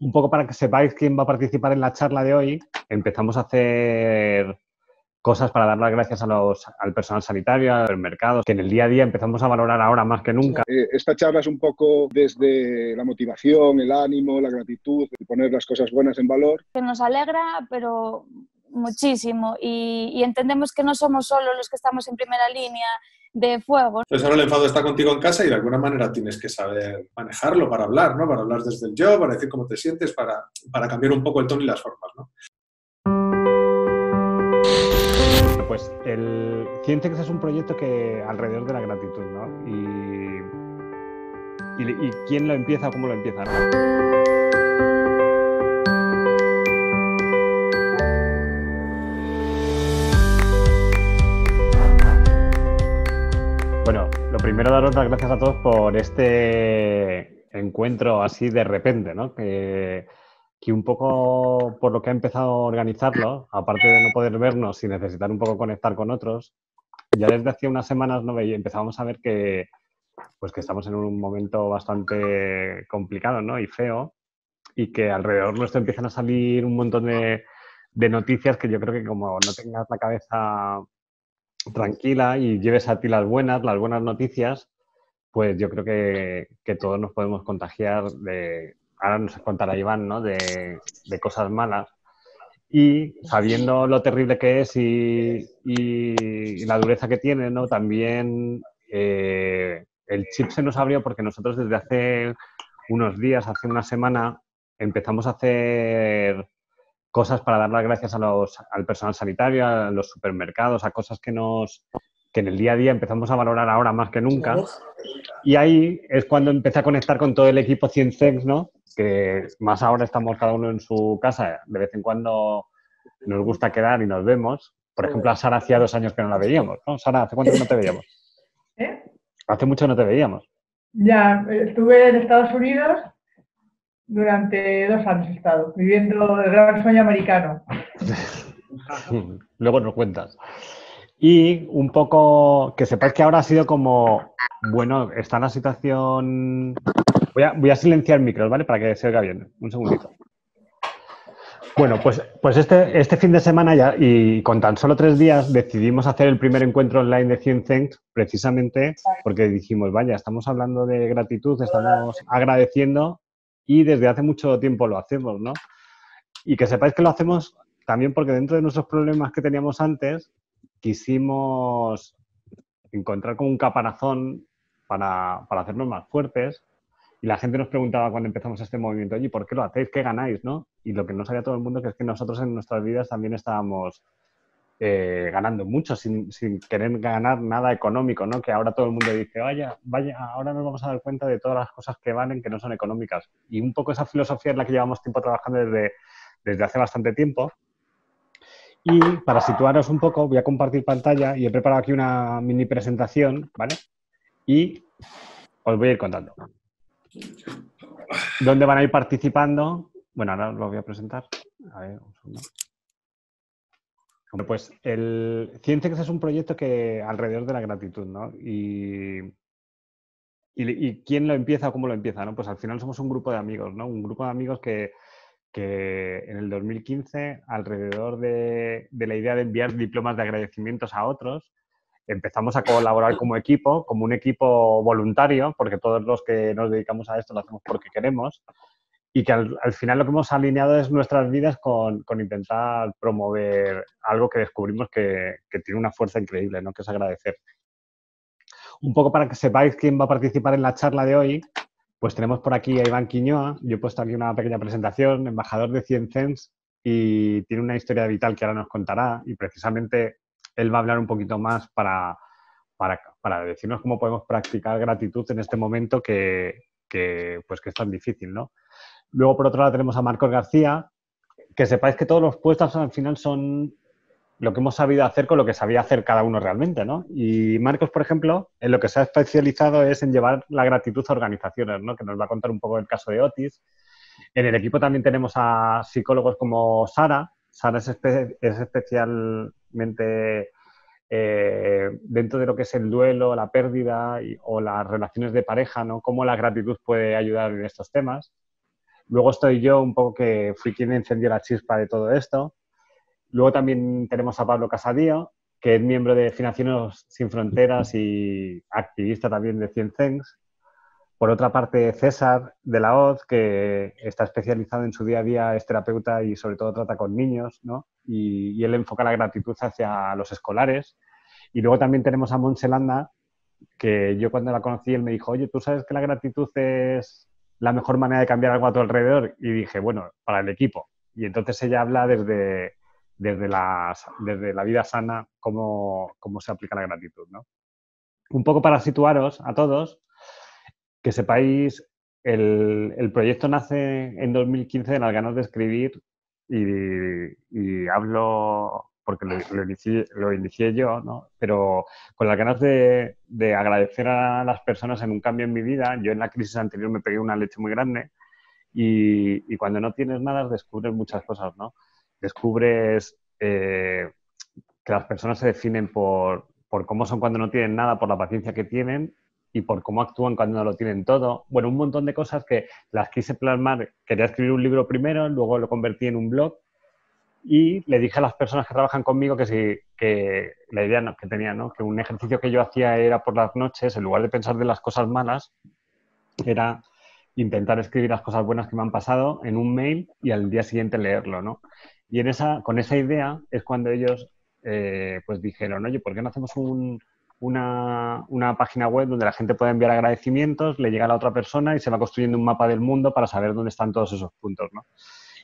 Un poco para que sepáis quién va a participar en la charla de hoy, empezamos a hacer cosas para dar las gracias a los, al personal sanitario, al mercado, que en el día a día empezamos a valorar ahora más que nunca. Eh, esta charla es un poco desde la motivación, el ánimo, la gratitud, poner las cosas buenas en valor. Que nos alegra, pero muchísimo y, y entendemos que no somos solo los que estamos en primera línea de fuego. Entonces ahora el enfado está contigo en casa y de alguna manera tienes que saber manejarlo para hablar, ¿no? Para hablar desde el yo, para decir cómo te sientes, para, para cambiar un poco el tono y las formas, ¿no? Pues el Cientex es un proyecto que alrededor de la gratitud, ¿no? Y, y, y quién lo empieza o cómo lo empieza, ¿no? Primero daros las gracias a todos por este encuentro así de repente, ¿no? Que, un poco por lo que ha empezado a organizarlo, aparte de no poder vernos y necesitar un poco conectar con otros, ya desde hace unas semanas no empezábamos a ver que, pues que estamos en un momento bastante complicado ¿no? y feo y que alrededor nuestro empiezan a salir un montón de noticias que yo creo que como no tengas la cabeza tranquila y lleves a ti las buenas, las buenas noticias, pues yo creo que, que todos nos podemos contagiar de, ahora nos contará Iván, ¿no? De, de, cosas malas. Y sabiendo lo terrible que es y, y, y la dureza que tiene, ¿no? También eh, el chip se nos abrió porque nosotros desde hace unos días, hace una semana, empezamos a hacer cosas para dar las gracias a los, al personal sanitario, a los supermercados, a cosas que nos que en el día a día empezamos a valorar ahora más que nunca. Y ahí es cuando empecé a conectar con todo el equipo Ciencex, ¿no? Que más ahora estamos cada uno en su casa, de vez en cuando nos gusta quedar y nos vemos. Por ejemplo, a Sara hacía dos años que no la veíamos, ¿no? Sara, ¿hace cuánto que no te veíamos? ¿Eh? Hace mucho no te veíamos. Ya, estuve en Estados Unidos durante dos años he estado, viviendo el gran sueño americano. Luego nos cuentas. Y un poco que sepáis que ahora ha sido como, bueno, está la situación... Voy a, voy a silenciar micros, ¿vale? Para que se oiga bien. Un segundito. Bueno, pues, pues este, este fin de semana ya, y con tan solo tres días, decidimos hacer el primer encuentro online de Ciencenx, precisamente porque dijimos, vaya, estamos hablando de gratitud, estamos agradeciendo y desde hace mucho tiempo lo hacemos, ¿no? Y que sepáis que lo hacemos también porque dentro de nuestros problemas que teníamos antes, quisimos encontrar como un caparazón para, para, hacernos más fuertes. Y la gente nos preguntaba cuando empezamos este movimiento, oye, ¿por qué lo hacéis? ¿Qué ganáis? ¿no? Y lo que no sabía todo el mundo que es que nosotros en nuestras vidas también estábamos eh, ganando mucho sin, sin, querer ganar nada económico, ¿no? Que ahora todo el mundo dice, vaya, vaya, ahora nos vamos a dar cuenta de todas las cosas que valen que no son económicas. Y un poco esa filosofía es la que llevamos tiempo trabajando desde, desde hace bastante tiempo. Y para situaros un poco, voy a compartir pantalla y he preparado aquí una mini presentación, ¿vale? Y os voy a ir contando. ¿Dónde van a ir participando? Bueno, ahora lo voy a presentar. A ver, un segundo. Pues el Cientex es un proyecto que alrededor de la gratitud, ¿no? Y, y, y, quién lo empieza o cómo lo empieza, ¿no? Pues al final somos un grupo de amigos, ¿no? Un grupo de amigos que, que en el 2015, alrededor de, de, la idea de enviar diplomas de agradecimientos a otros, empezamos a colaborar como equipo, como un equipo voluntario, porque todos los que nos dedicamos a esto lo hacemos porque queremos, y que al, al, final lo que hemos alineado es nuestras vidas con, con intentar promover algo que descubrimos que, que, tiene una fuerza increíble, ¿no? que es agradecer. Un poco para que sepáis quién va a participar en la charla de hoy, pues tenemos por aquí a Iván Quiñoa, yo he puesto aquí una pequeña presentación, embajador de Ciencens, y tiene una historia vital que ahora nos contará, y precisamente él va a hablar un poquito más para, para, para decirnos cómo podemos practicar gratitud en este momento que, que, pues, que es tan difícil, ¿no? Luego, por otro lado, tenemos a Marcos García. Que sepáis que todos los puestos al final son lo que hemos sabido hacer con lo que sabía hacer cada uno realmente, ¿no? Y Marcos, por ejemplo, en lo que se ha especializado es en llevar la gratitud a organizaciones, ¿no? Que nos va a contar un poco el caso de Otis. En el equipo también tenemos a psicólogos como Sara. Sara es, espe es especialmente eh, dentro de lo que es el duelo, la pérdida o las relaciones de pareja, ¿no? Cómo la gratitud puede ayudar en estos temas. Luego estoy yo un poco que fui quien encendió la chispa de todo esto. Luego también tenemos a Pablo Casadío, que es miembro de Financieros Sin Fronteras y activista también de Cien Things. Por otra parte, César de la OZ, que está especializado en su día a día, es terapeuta y sobre todo trata con niños, ¿no? Y, él enfoca la gratitud hacia los escolares. Y luego también tenemos a Monselanda, que yo cuando la conocí, él me dijo, oye, ¿tú sabes que la gratitud es la mejor manera de cambiar algo a tu alrededor? Y dije, bueno, para el equipo. Y entonces ella habla desde, desde, las, desde la vida sana cómo, cómo se aplica la gratitud, ¿no? Un poco para situaros a todos, que sepáis, el, el proyecto nace en 2015 de las ganas de escribir y hablo porque lo, lo, inicié, yo, ¿no? pero con las ganas de, de, agradecer a las personas en un cambio en mi vida. Yo en la crisis anterior me pegué una leche muy grande y, y cuando no tienes nada descubres muchas cosas, ¿no? Descubres eh, que las personas se definen por, por cómo son cuando no tienen nada, por la paciencia que tienen y por cómo actúan cuando no lo tienen todo. Bueno, un montón de cosas que las quise plasmar. Quería escribir un libro primero, luego lo convertí en un blog y le dije a las personas que trabajan conmigo que sí, que la idea no, que tenía, ¿no? que un ejercicio que yo hacía era por las noches, en lugar de pensar de las cosas malas, era intentar escribir las cosas buenas que me han pasado en un mail y al día siguiente leerlo, ¿no? Y en esa, con esa idea es cuando ellos eh, pues dijeron, oye, ¿por qué no hacemos un, una, una, página web donde la gente pueda enviar agradecimientos, le llega a la otra persona y se va construyendo un mapa del mundo para saber dónde están todos esos puntos, ¿no?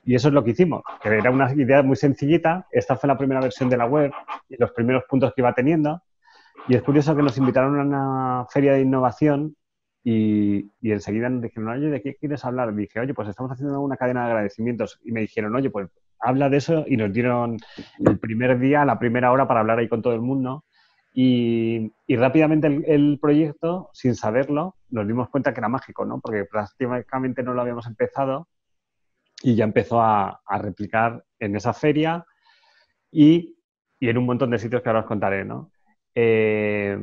Y eso es lo que hicimos, que era una idea muy sencillita. Esta fue la primera versión de la web y los primeros puntos que iba teniendo. Y es curioso que nos invitaron a una feria de innovación y, y enseguida nos dijeron, oye, ¿de qué quieres hablar? Y dije, oye, pues estamos haciendo una cadena de agradecimientos. Y me dijeron, oye, pues habla de eso y nos dieron el primer día, la primera hora para hablar ahí con todo el mundo. Y, y rápidamente el, el, proyecto, sin saberlo, nos dimos cuenta que era mágico, ¿no? Porque prácticamente no lo habíamos empezado y ya empezó a, replicar en esa feria y, en un montón de sitios que ahora os contaré, ¿no? Eh,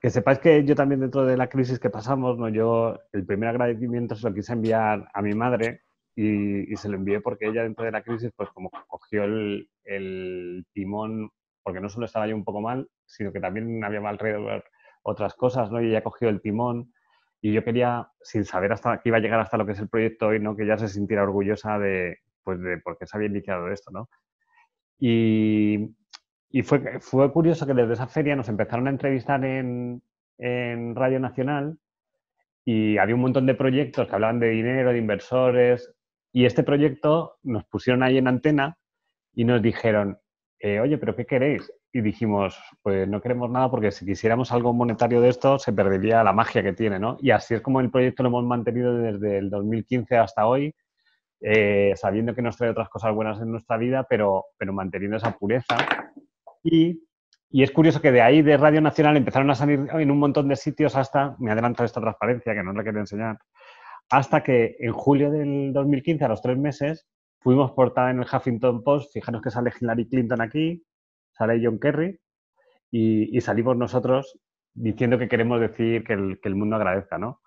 que sepáis que yo también dentro de la crisis que pasamos, ¿no? Yo el primer agradecimiento se lo quise enviar a mi madre y, y se lo envié porque ella dentro de la crisis pues como cogió el, el timón, porque no solo estaba yo un poco mal, sino que también había alrededor otras cosas, ¿no? Y ella cogió el timón y yo quería, sin saber hasta que iba a llegar hasta lo que es el proyecto hoy, ¿no? que ella se sintiera orgullosa de, pues de por qué se había iniciado esto. ¿no? Y, y fue, fue curioso que desde esa feria nos empezaron a entrevistar en, en Radio Nacional y había un montón de proyectos que hablaban de dinero, de inversores, y este proyecto nos pusieron ahí en antena y nos dijeron, eh, oye, pero ¿qué queréis? Y dijimos, pues no queremos nada porque si quisiéramos algo monetario de esto se perdería la magia que tiene, ¿no? Y así es como el proyecto lo hemos mantenido desde el 2015 hasta hoy, eh, sabiendo que nos trae otras cosas buenas en nuestra vida, pero, pero manteniendo esa pureza. Y, y, es curioso que de ahí, de Radio Nacional, empezaron a salir en un montón de sitios hasta, me adelanto esta transparencia que no la quiero enseñar, hasta que en julio del 2015, a los tres meses, fuimos portada en el Huffington Post, fijaros que sale Hillary Clinton aquí, sale John Kerry y, y, salimos nosotros diciendo que queremos decir que el, mundo agradezca, ¿no?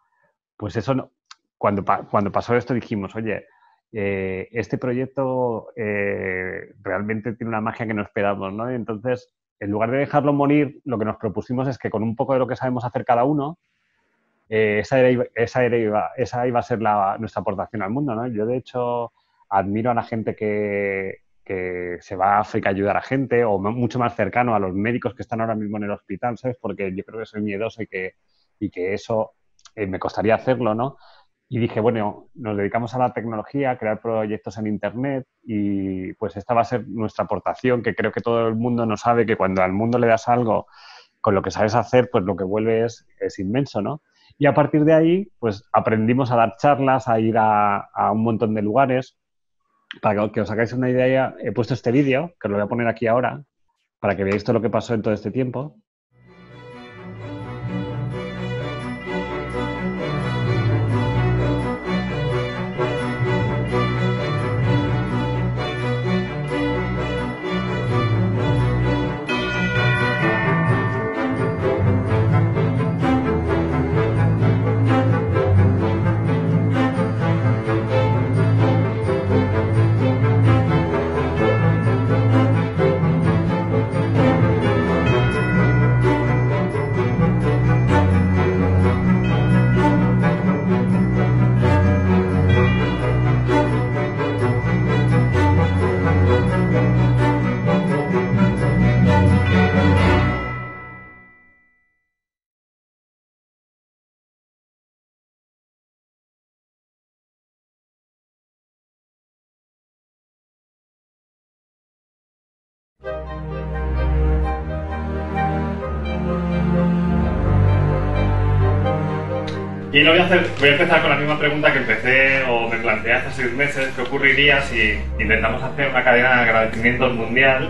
Pues eso, no, cuando, cuando pasó esto dijimos, oye, eh, este proyecto eh, realmente tiene una magia que no esperamos, ¿no? Y entonces, en lugar de dejarlo morir, lo que nos propusimos es que con un poco de lo que sabemos hacer cada uno, eh, esa, era, esa, era, esa iba a ser la, nuestra aportación al mundo, ¿no? Yo, de hecho, admiro a la gente que, que se va a África a ayudar a gente o mucho más cercano a los médicos que están ahora mismo en el hospital, ¿sabes? Porque yo creo que soy miedoso y que, y que eso eh, me costaría hacerlo, ¿no? Y dije, bueno, nos dedicamos a la tecnología, a crear proyectos en Internet y pues esta va a ser nuestra aportación, que creo que todo el mundo no sabe que cuando al mundo le das algo con lo que sabes hacer, pues lo que vuelve es, es inmenso, ¿no? Y a partir de ahí, pues aprendimos a dar charlas, a ir a, a un montón de lugares, para que os hagáis una idea, he puesto este vídeo, que os lo voy a poner aquí ahora, para que veáis todo lo que pasó en todo este tiempo. Y lo voy a hacer, voy a empezar con la misma pregunta que empecé o me planteé hace seis meses, ¿qué ocurriría si intentamos hacer una cadena de agradecimientos mundial?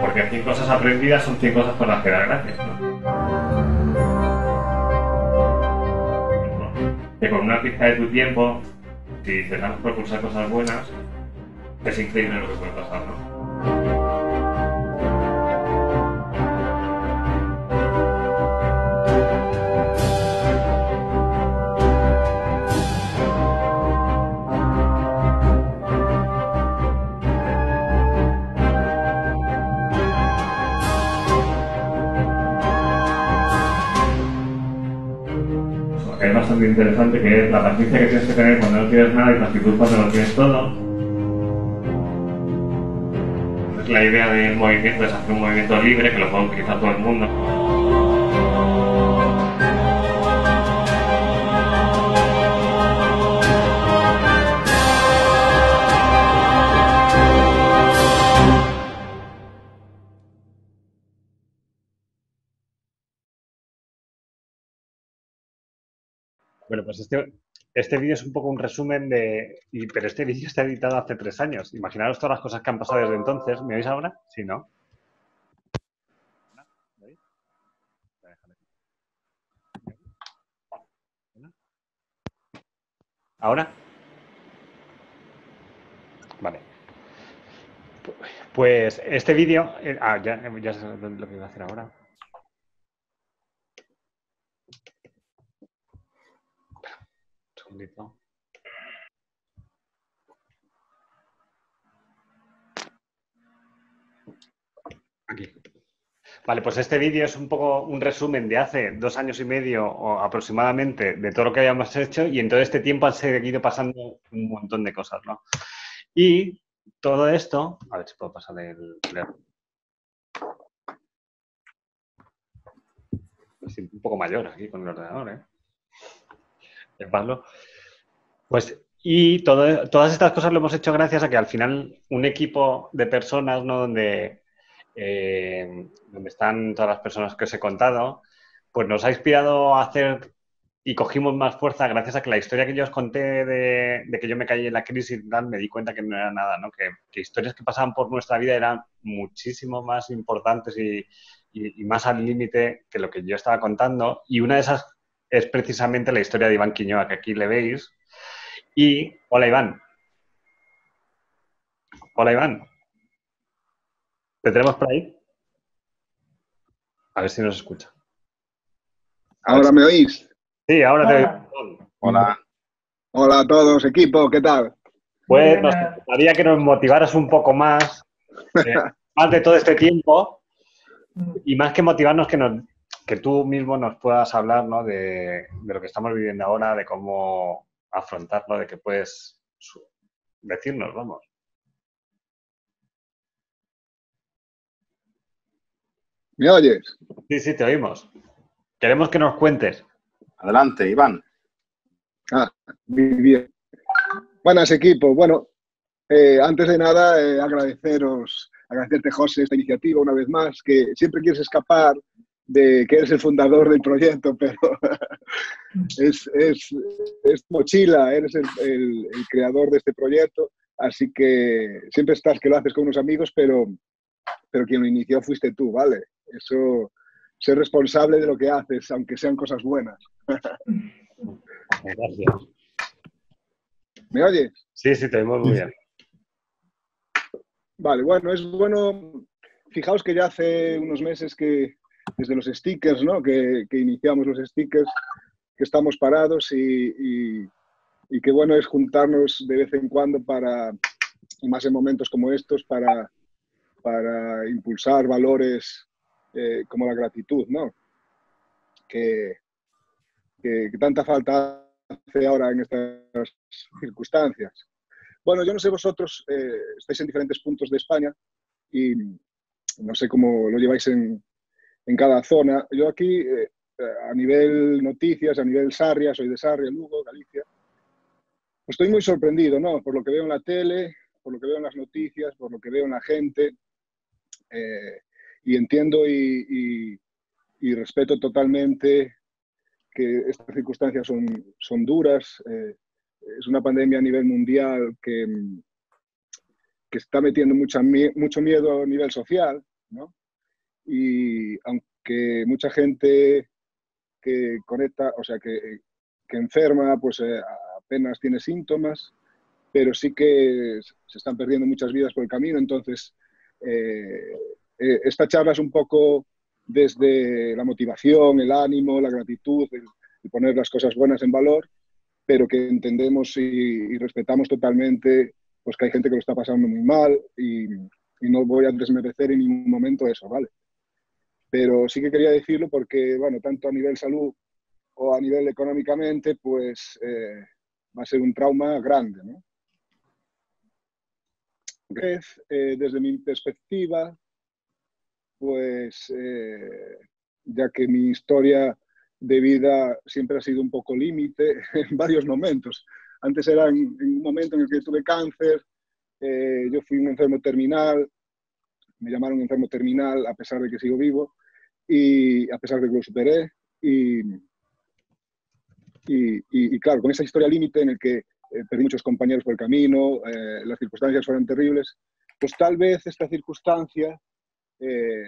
Porque 100 cosas aprendidas son 100 cosas por las que dar gracias, ¿no? Que con una pizca de tu tiempo, si intentamos propulsar cosas buenas, es increíble lo que puede pasar, ¿no? Interesante, que es la paciencia que tienes que tener cuando no tienes nada y la actitud cuando lo tienes todo. La idea del movimiento, es hacer un movimiento libre que lo puede utilizar todo el mundo. Bueno, pues este, este vídeo es un poco un resumen de... pero este vídeo está editado hace tres años. Imaginaros todas las cosas que han pasado desde entonces. ¿Me oís ahora? Sí, ¿no? Voy. ¿Ahora? Vale. Pu- Pues este vídeo... eh, ah, ya, ya sé lo que iba a hacer ahora. Un Aquí. Vale, pues este vídeo es un poco un resumen de hace dos años y medio o aproximadamente de todo lo que habíamos hecho y en todo este tiempo han seguido pasando un montón de cosas, ¿no? Y todo esto, a ver si puedo pasar el un poco mayor aquí con el ordenador, ¿eh? Pablo. Pues, y todo- todas estas cosas lo hemos hecho gracias a que al final un equipo de personas, ¿no? Donde, eh, donde están todas las personas que os he contado, pues nos ha inspirado a hacer y cogimos más fuerza gracias a que la historia que yo os conté de, que yo me caí en la crisis tal, me di cuenta que no era nada, ¿no? Que, historias que pasaban por nuestra vida eran muchísimo más importantes y, y- y más al límite que lo que yo estaba contando. Y una de esas es precisamente la historia de Iván Quiñoa, que aquí le veis. Y, hola Iván. Hola Iván. ¿Te tenemos por ahí? A ver si nos escucha. ¿Ahora me oís? Sí, ahora te Hola. Hola. Hola a todos, equipo, ¿qué tal? Pues nos gustaría que nos motivaras un poco más, eh, más de todo este tiempo, y más que motivarnos, que, nos, que tú mismo nos puedas hablar ¿no? de, de lo que estamos viviendo ahora, de cómo afrontarlo, de que puedes decirnos, vamos. ¿Me oyes? Sí, sí, te oímos. Queremos que nos cuentes. Adelante, Iván. Ah, muy bien. Buenas, equipo. Bueno, eh, antes de nada, eh, agradeceros, agradecerte, José, esta iniciativa una vez más, que siempre quieres escapar de que eres el fundador del proyecto, pero es, es, es mochila, eres el, el- el creador de este proyecto, así que siempre estás que lo haces con unos amigos, pero, pero quien lo inició fuiste tú, ¿vale? Eso, ser responsable de lo que haces, aunque sean cosas buenas. Gracias. ¿Me oyes? Sí, sí, te oímos muy bien. Vale, bueno, es bueno. Fijaos que ya hace unos meses que, desde los stickers, ¿no? Que, que iniciamos los stickers, que estamos parados y, y, y qué bueno es juntarnos de vez en cuando para, y más en momentos como estos, para, para impulsar valores eh, como la gratitud, ¿no? Que, que, que tanta falta hace ahora en estas circunstancias. Bueno, yo no sé vosotros, eh, estáis en diferentes puntos de España y no sé cómo lo lleváis en, en cada zona. Yo aquí, eh, a nivel noticias, a nivel Sarria, soy de Sarria, Lugo, Galicia, estoy muy sorprendido, ¿no? Por lo que veo en la tele, por lo que veo en las noticias, por lo que veo en la gente. eh, y entiendo y, respeto totalmente que estas circunstancias son, duras. eh, es una pandemia a nivel mundial que, que está metiendo mucha, mucho miedo a nivel social, ¿no? Y aunque mucha gente que conecta, o sea, que, que enferma, pues eh, apenas tiene síntomas, pero sí que se están perdiendo muchas vidas por el camino. Entonces, eh, eh, esta charla es un poco desde la motivación, el ánimo, la gratitud, el, poner las cosas buenas en valor, pero que entendemos y, y respetamos totalmente pues que hay gente que lo está pasando muy mal y, y no voy a desmerecer en ningún momento eso, ¿vale? Pero sí que quería decirlo porque, bueno, tanto a nivel salud o a nivel económicamente, pues eh, va a ser un trauma grande. Vez, eh, desde mi perspectiva, pues eh, ya que mi historia de vida siempre ha sido un poco límite en varios momentos. Antes era en, un momento en el que tuve cáncer, yo fui un enfermo terminal, me llamaron enfermo terminal a pesar de que sigo vivo y a pesar de que lo superé. Y, y, y, y claro, con esa historia límite en el que eh, perdí muchos compañeros por el camino, eh, las circunstancias fueron terribles, pues tal vez esta circunstancia, eh,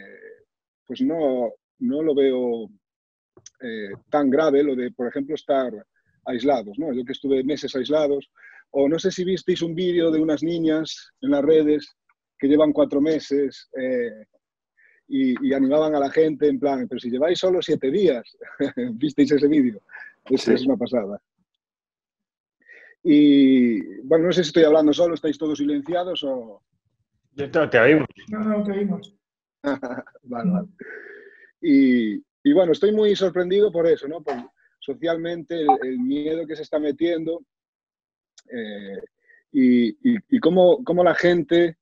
pues no, no lo veo eh, tan grave, lo de, por ejemplo, estar aislados, ¿no? Yo que estuve meses aislados, o no sé si visteis un vídeo de unas niñas en las redes que llevan cuatro meses eh, y, y, animaban a la gente en plan, pero si lleváis solo siete días, visteis ese vídeo, es, sí. es una pasada. Y bueno, no sé si estoy hablando solo, estáis todos silenciados o... Yo te, te oímos. No, no, te oímos. vale, vale. Y, y, bueno, estoy muy sorprendido por eso, ¿no? Por socialmente el, el miedo que se está metiendo eh, y, y, y cómo, cómo, la gente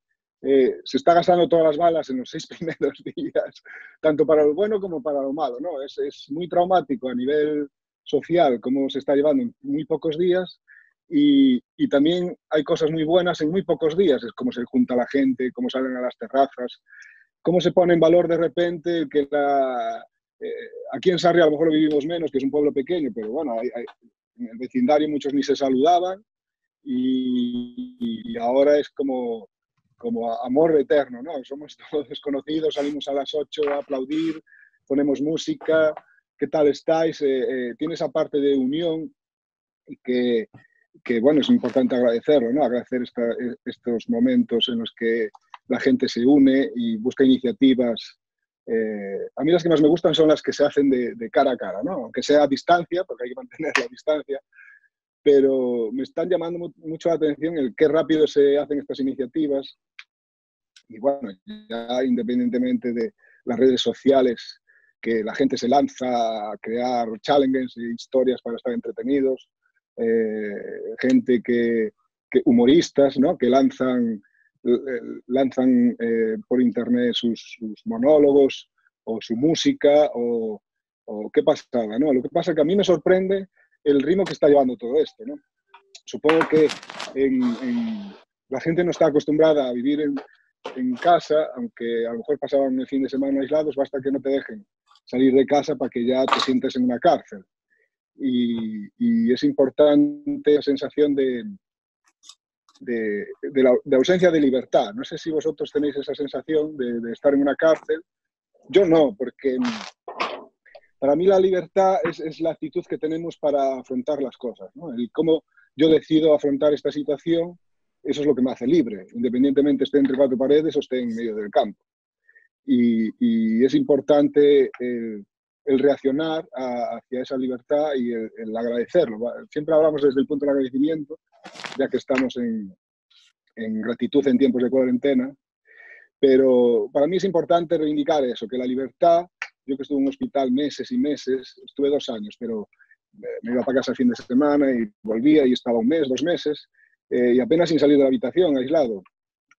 eh, se está gastando todas las balas en los seis primeros días, tanto para lo bueno como para lo malo, ¿no? Es, es muy traumático a nivel social cómo se está llevando en muy pocos días y, y, también hay cosas muy buenas en muy pocos días, es cómo se junta la gente, cómo salen a las terrazas, cómo se pone en valor de repente que la, eh, aquí en Sarri a lo mejor lo vivimos menos, que es un pueblo pequeño, pero bueno, hay, en el vecindario muchos ni se saludaban y, ahora es como, como amor eterno, ¿no? Somos todos desconocidos, salimos a las 8 a aplaudir, ponemos música, ¿qué tal estáis? Eh, eh, tiene esa parte de unión que, que, bueno, es importante agradecerlo, ¿no? Agradecer esta, estos momentos en los que la gente se une y busca iniciativas. Eh, a mí las que más me gustan son las que se hacen de, de, cara a cara, ¿no? Aunque sea a distancia, porque hay que mantener la distancia, pero me están llamando mucho la atención el qué rápido se hacen estas iniciativas. Y bueno, ya independientemente de las redes sociales, que la gente se lanza a crear challenges e historias para estar entretenidos, eh, gente que, que, humoristas, ¿no? Que lanzan lanzan eh, por internet sus, monólogos o su música o, qué pasaba, ¿no? Lo que pasa es que a mí me sorprende el ritmo que está llevando todo esto, ¿no? Supongo que la gente no está acostumbrada a vivir en, casa, aunque a lo mejor pasaban el fin de semana aislados, basta que no te dejen salir de casa para que ya te sientes en una cárcel. Y, es importante la sensación de, de, ausencia de libertad. No sé si vosotros tenéis esa sensación de, estar en una cárcel. Yo no, porque para mí la libertad es, es la actitud que tenemos para afrontar las cosas. ¿no? El cómo yo decido afrontar esta situación, eso es lo que me hace libre, independientemente esté entre cuatro paredes o esté en medio del campo. Y, y es importante el, el reaccionar a, hacia esa libertad y el, el, agradecerlo. Siempre hablamos desde el punto del agradecimiento, ya que estamos en, en, gratitud en tiempos de cuarentena, pero para mí es importante reivindicar eso, que la libertad, yo que estuve en un hospital meses y meses, estuve dos años, pero me iba para casa el fin de semana y volvía y estaba un mes, dos meses, eh, y apenas sin salir de la habitación, aislado.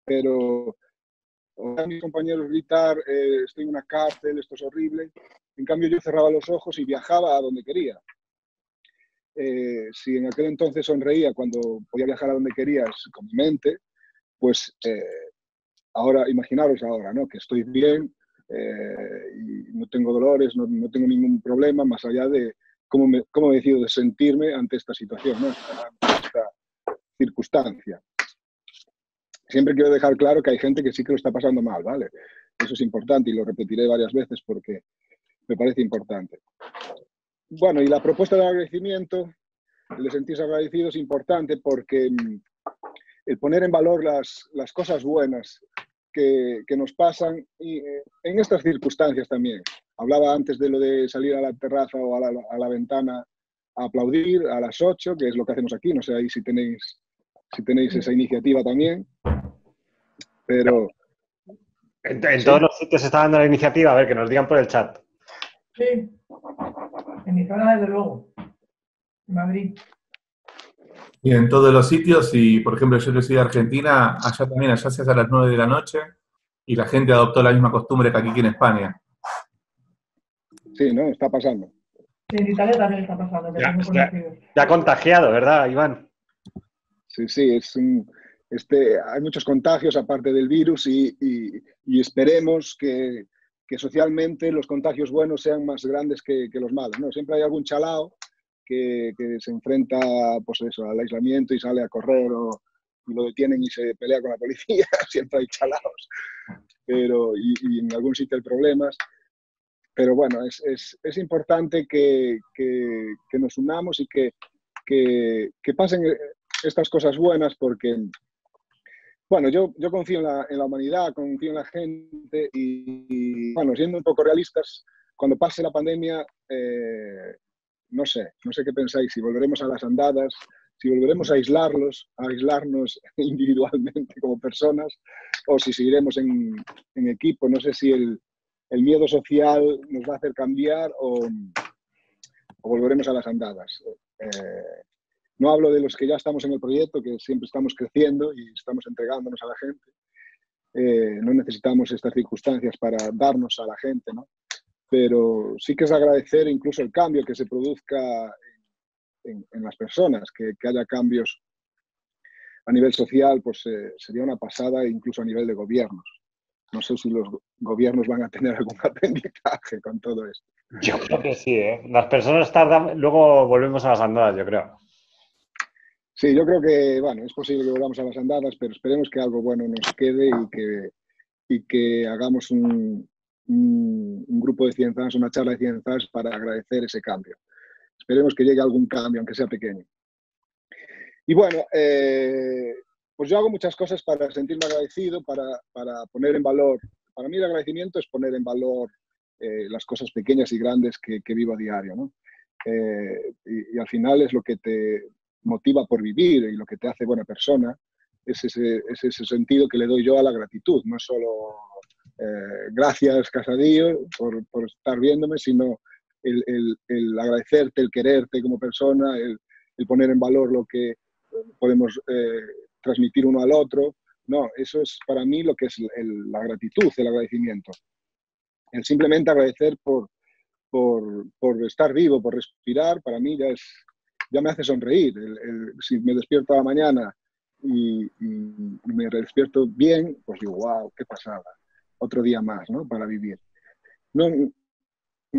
Pero a mis compañeros gritar, eh, estoy en una cárcel, esto es horrible. En cambio, yo cerraba los ojos y viajaba a donde quería. eh, si en aquel entonces sonreía cuando podía viajar a donde querías con mi mente, pues eh, ahora, imaginaros ahora, ¿no? Que estoy bien eh, no tengo dolores, no, no, tengo ningún problema más allá de cómo me, cómo he decidido de sentirme ante esta situación, esta, esta circunstancia. Siempre quiero dejar claro que hay gente que sí que lo está pasando mal, ¿vale? Eso es importante y lo repetiré varias veces porque me parece importante. Bueno, y la propuesta de agradecimiento, el de sentirse agradecido es importante porque mm, el poner en valor las, las cosas buenas que, que, nos pasan y, eh, en estas circunstancias también. Hablaba antes de lo de salir a la terraza o a la, a la, ventana a aplaudir a las 8, que es lo que hacemos aquí. No sé ahí si tenéis, si tenéis esa iniciativa también. Pero... En, en sí. todos los sitios se está dando la iniciativa, a ver, que nos digan por el chat. Sí, en mi zona desde luego, en Madrid. Y en todos los sitios, y por ejemplo yo que soy de Argentina, allá también, allá se hace a las 9 de la noche, y la gente adoptó la misma costumbre que aquí en España. Sí, ¿no? Está pasando. Sí, en Italia también está pasando. Ya, ya, ya contagiado, ¿verdad, Iván? Sí, sí, es un, este, hay muchos contagios aparte del virus y, y, y esperemos que, que, socialmente los contagios buenos sean más grandes que, que los malos. ¿no? Siempre hay algún chalao que, que, se enfrenta pues eso, al aislamiento y sale a correr o y lo detienen y se pelea con la policía. Siempre hay chalaos, pero, y, y en algún sitio hay problemas. Pero bueno, es, es, es importante que, nos unamos y que, que pasen estas cosas buenas porque bueno, yo, yo confío en la, en la, humanidad, confío en la gente y, bueno, siendo un poco realistas, cuando pase la pandemia, eh, no sé, no sé qué pensáis, si volveremos a las andadas, si volveremos a aislarlos, a aislarnos individualmente como personas, o si seguiremos en, en equipo, no sé si el, el, miedo social nos va a hacer cambiar o, volveremos a las andadas. Eh, no hablo de los que ya estamos en el proyecto, que siempre estamos creciendo y estamos entregándonos a la gente. Eh, no necesitamos estas circunstancias para darnos a la gente, ¿no? Pero sí que es agradecer incluso el cambio que se produzca en, en, las personas, que, que, haya cambios a nivel social, pues eh, sería una pasada incluso a nivel de gobiernos. No sé si los gobiernos van a tener algún aprendizaje con todo esto. Yo creo que sí, ¿eh? Las personas tardan, luego volvemos a las andadas, yo creo. Sí, yo creo que, bueno, es posible que volvamos a las andadas, pero esperemos que algo bueno nos quede y que, y que hagamos un, un, grupo de cienzas, una charla de cienzas para agradecer ese cambio. Esperemos que llegue algún cambio, aunque sea pequeño. Y bueno, eh, pues yo hago muchas cosas para sentirme agradecido, para, para, poner en valor. Para mí el agradecimiento es poner en valor eh, las cosas pequeñas y grandes que, que vivo a diario, ¿no? Eh, y, al final es lo que te, motiva por vivir y lo que te hace buena persona, es ese, es ese sentido que le doy yo a la gratitud, no solo eh, gracias Casadillo por, por, estar viéndome, sino el, el, el, agradecerte, el quererte como persona, el, el poner en valor lo que podemos eh, transmitir uno al otro. No, eso es para mí lo que es la gratitud, el agradecimiento. El simplemente agradecer por, por, por estar vivo, por respirar, para mí ya es, ya me hace sonreír. Si me despierto a la mañana y, y, me despierto bien, pues digo, wow, qué pasada. Otro día más, ¿no? Para vivir. No,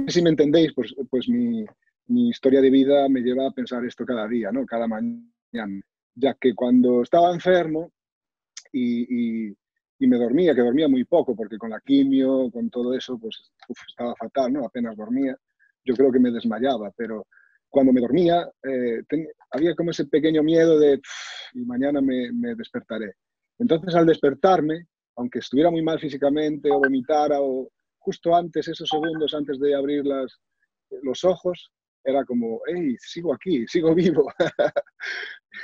si me entendéis, pues, pues mi, mi, historia de vida me lleva a pensar esto cada día, ¿no? Cada mañana. Ya que cuando estaba enfermo y, y, y me dormía, que dormía muy poco, porque con la quimio, con todo eso, pues uf, estaba fatal, ¿no? Apenas dormía. Yo creo que me desmayaba, pero cuando me dormía, eh, ten, había como ese pequeño miedo de, y mañana me, me, despertaré. Entonces, al despertarme, aunque estuviera muy mal físicamente o vomitara, o justo antes, esos segundos antes de abrir las, los ojos, era como, hey, sigo aquí, sigo vivo.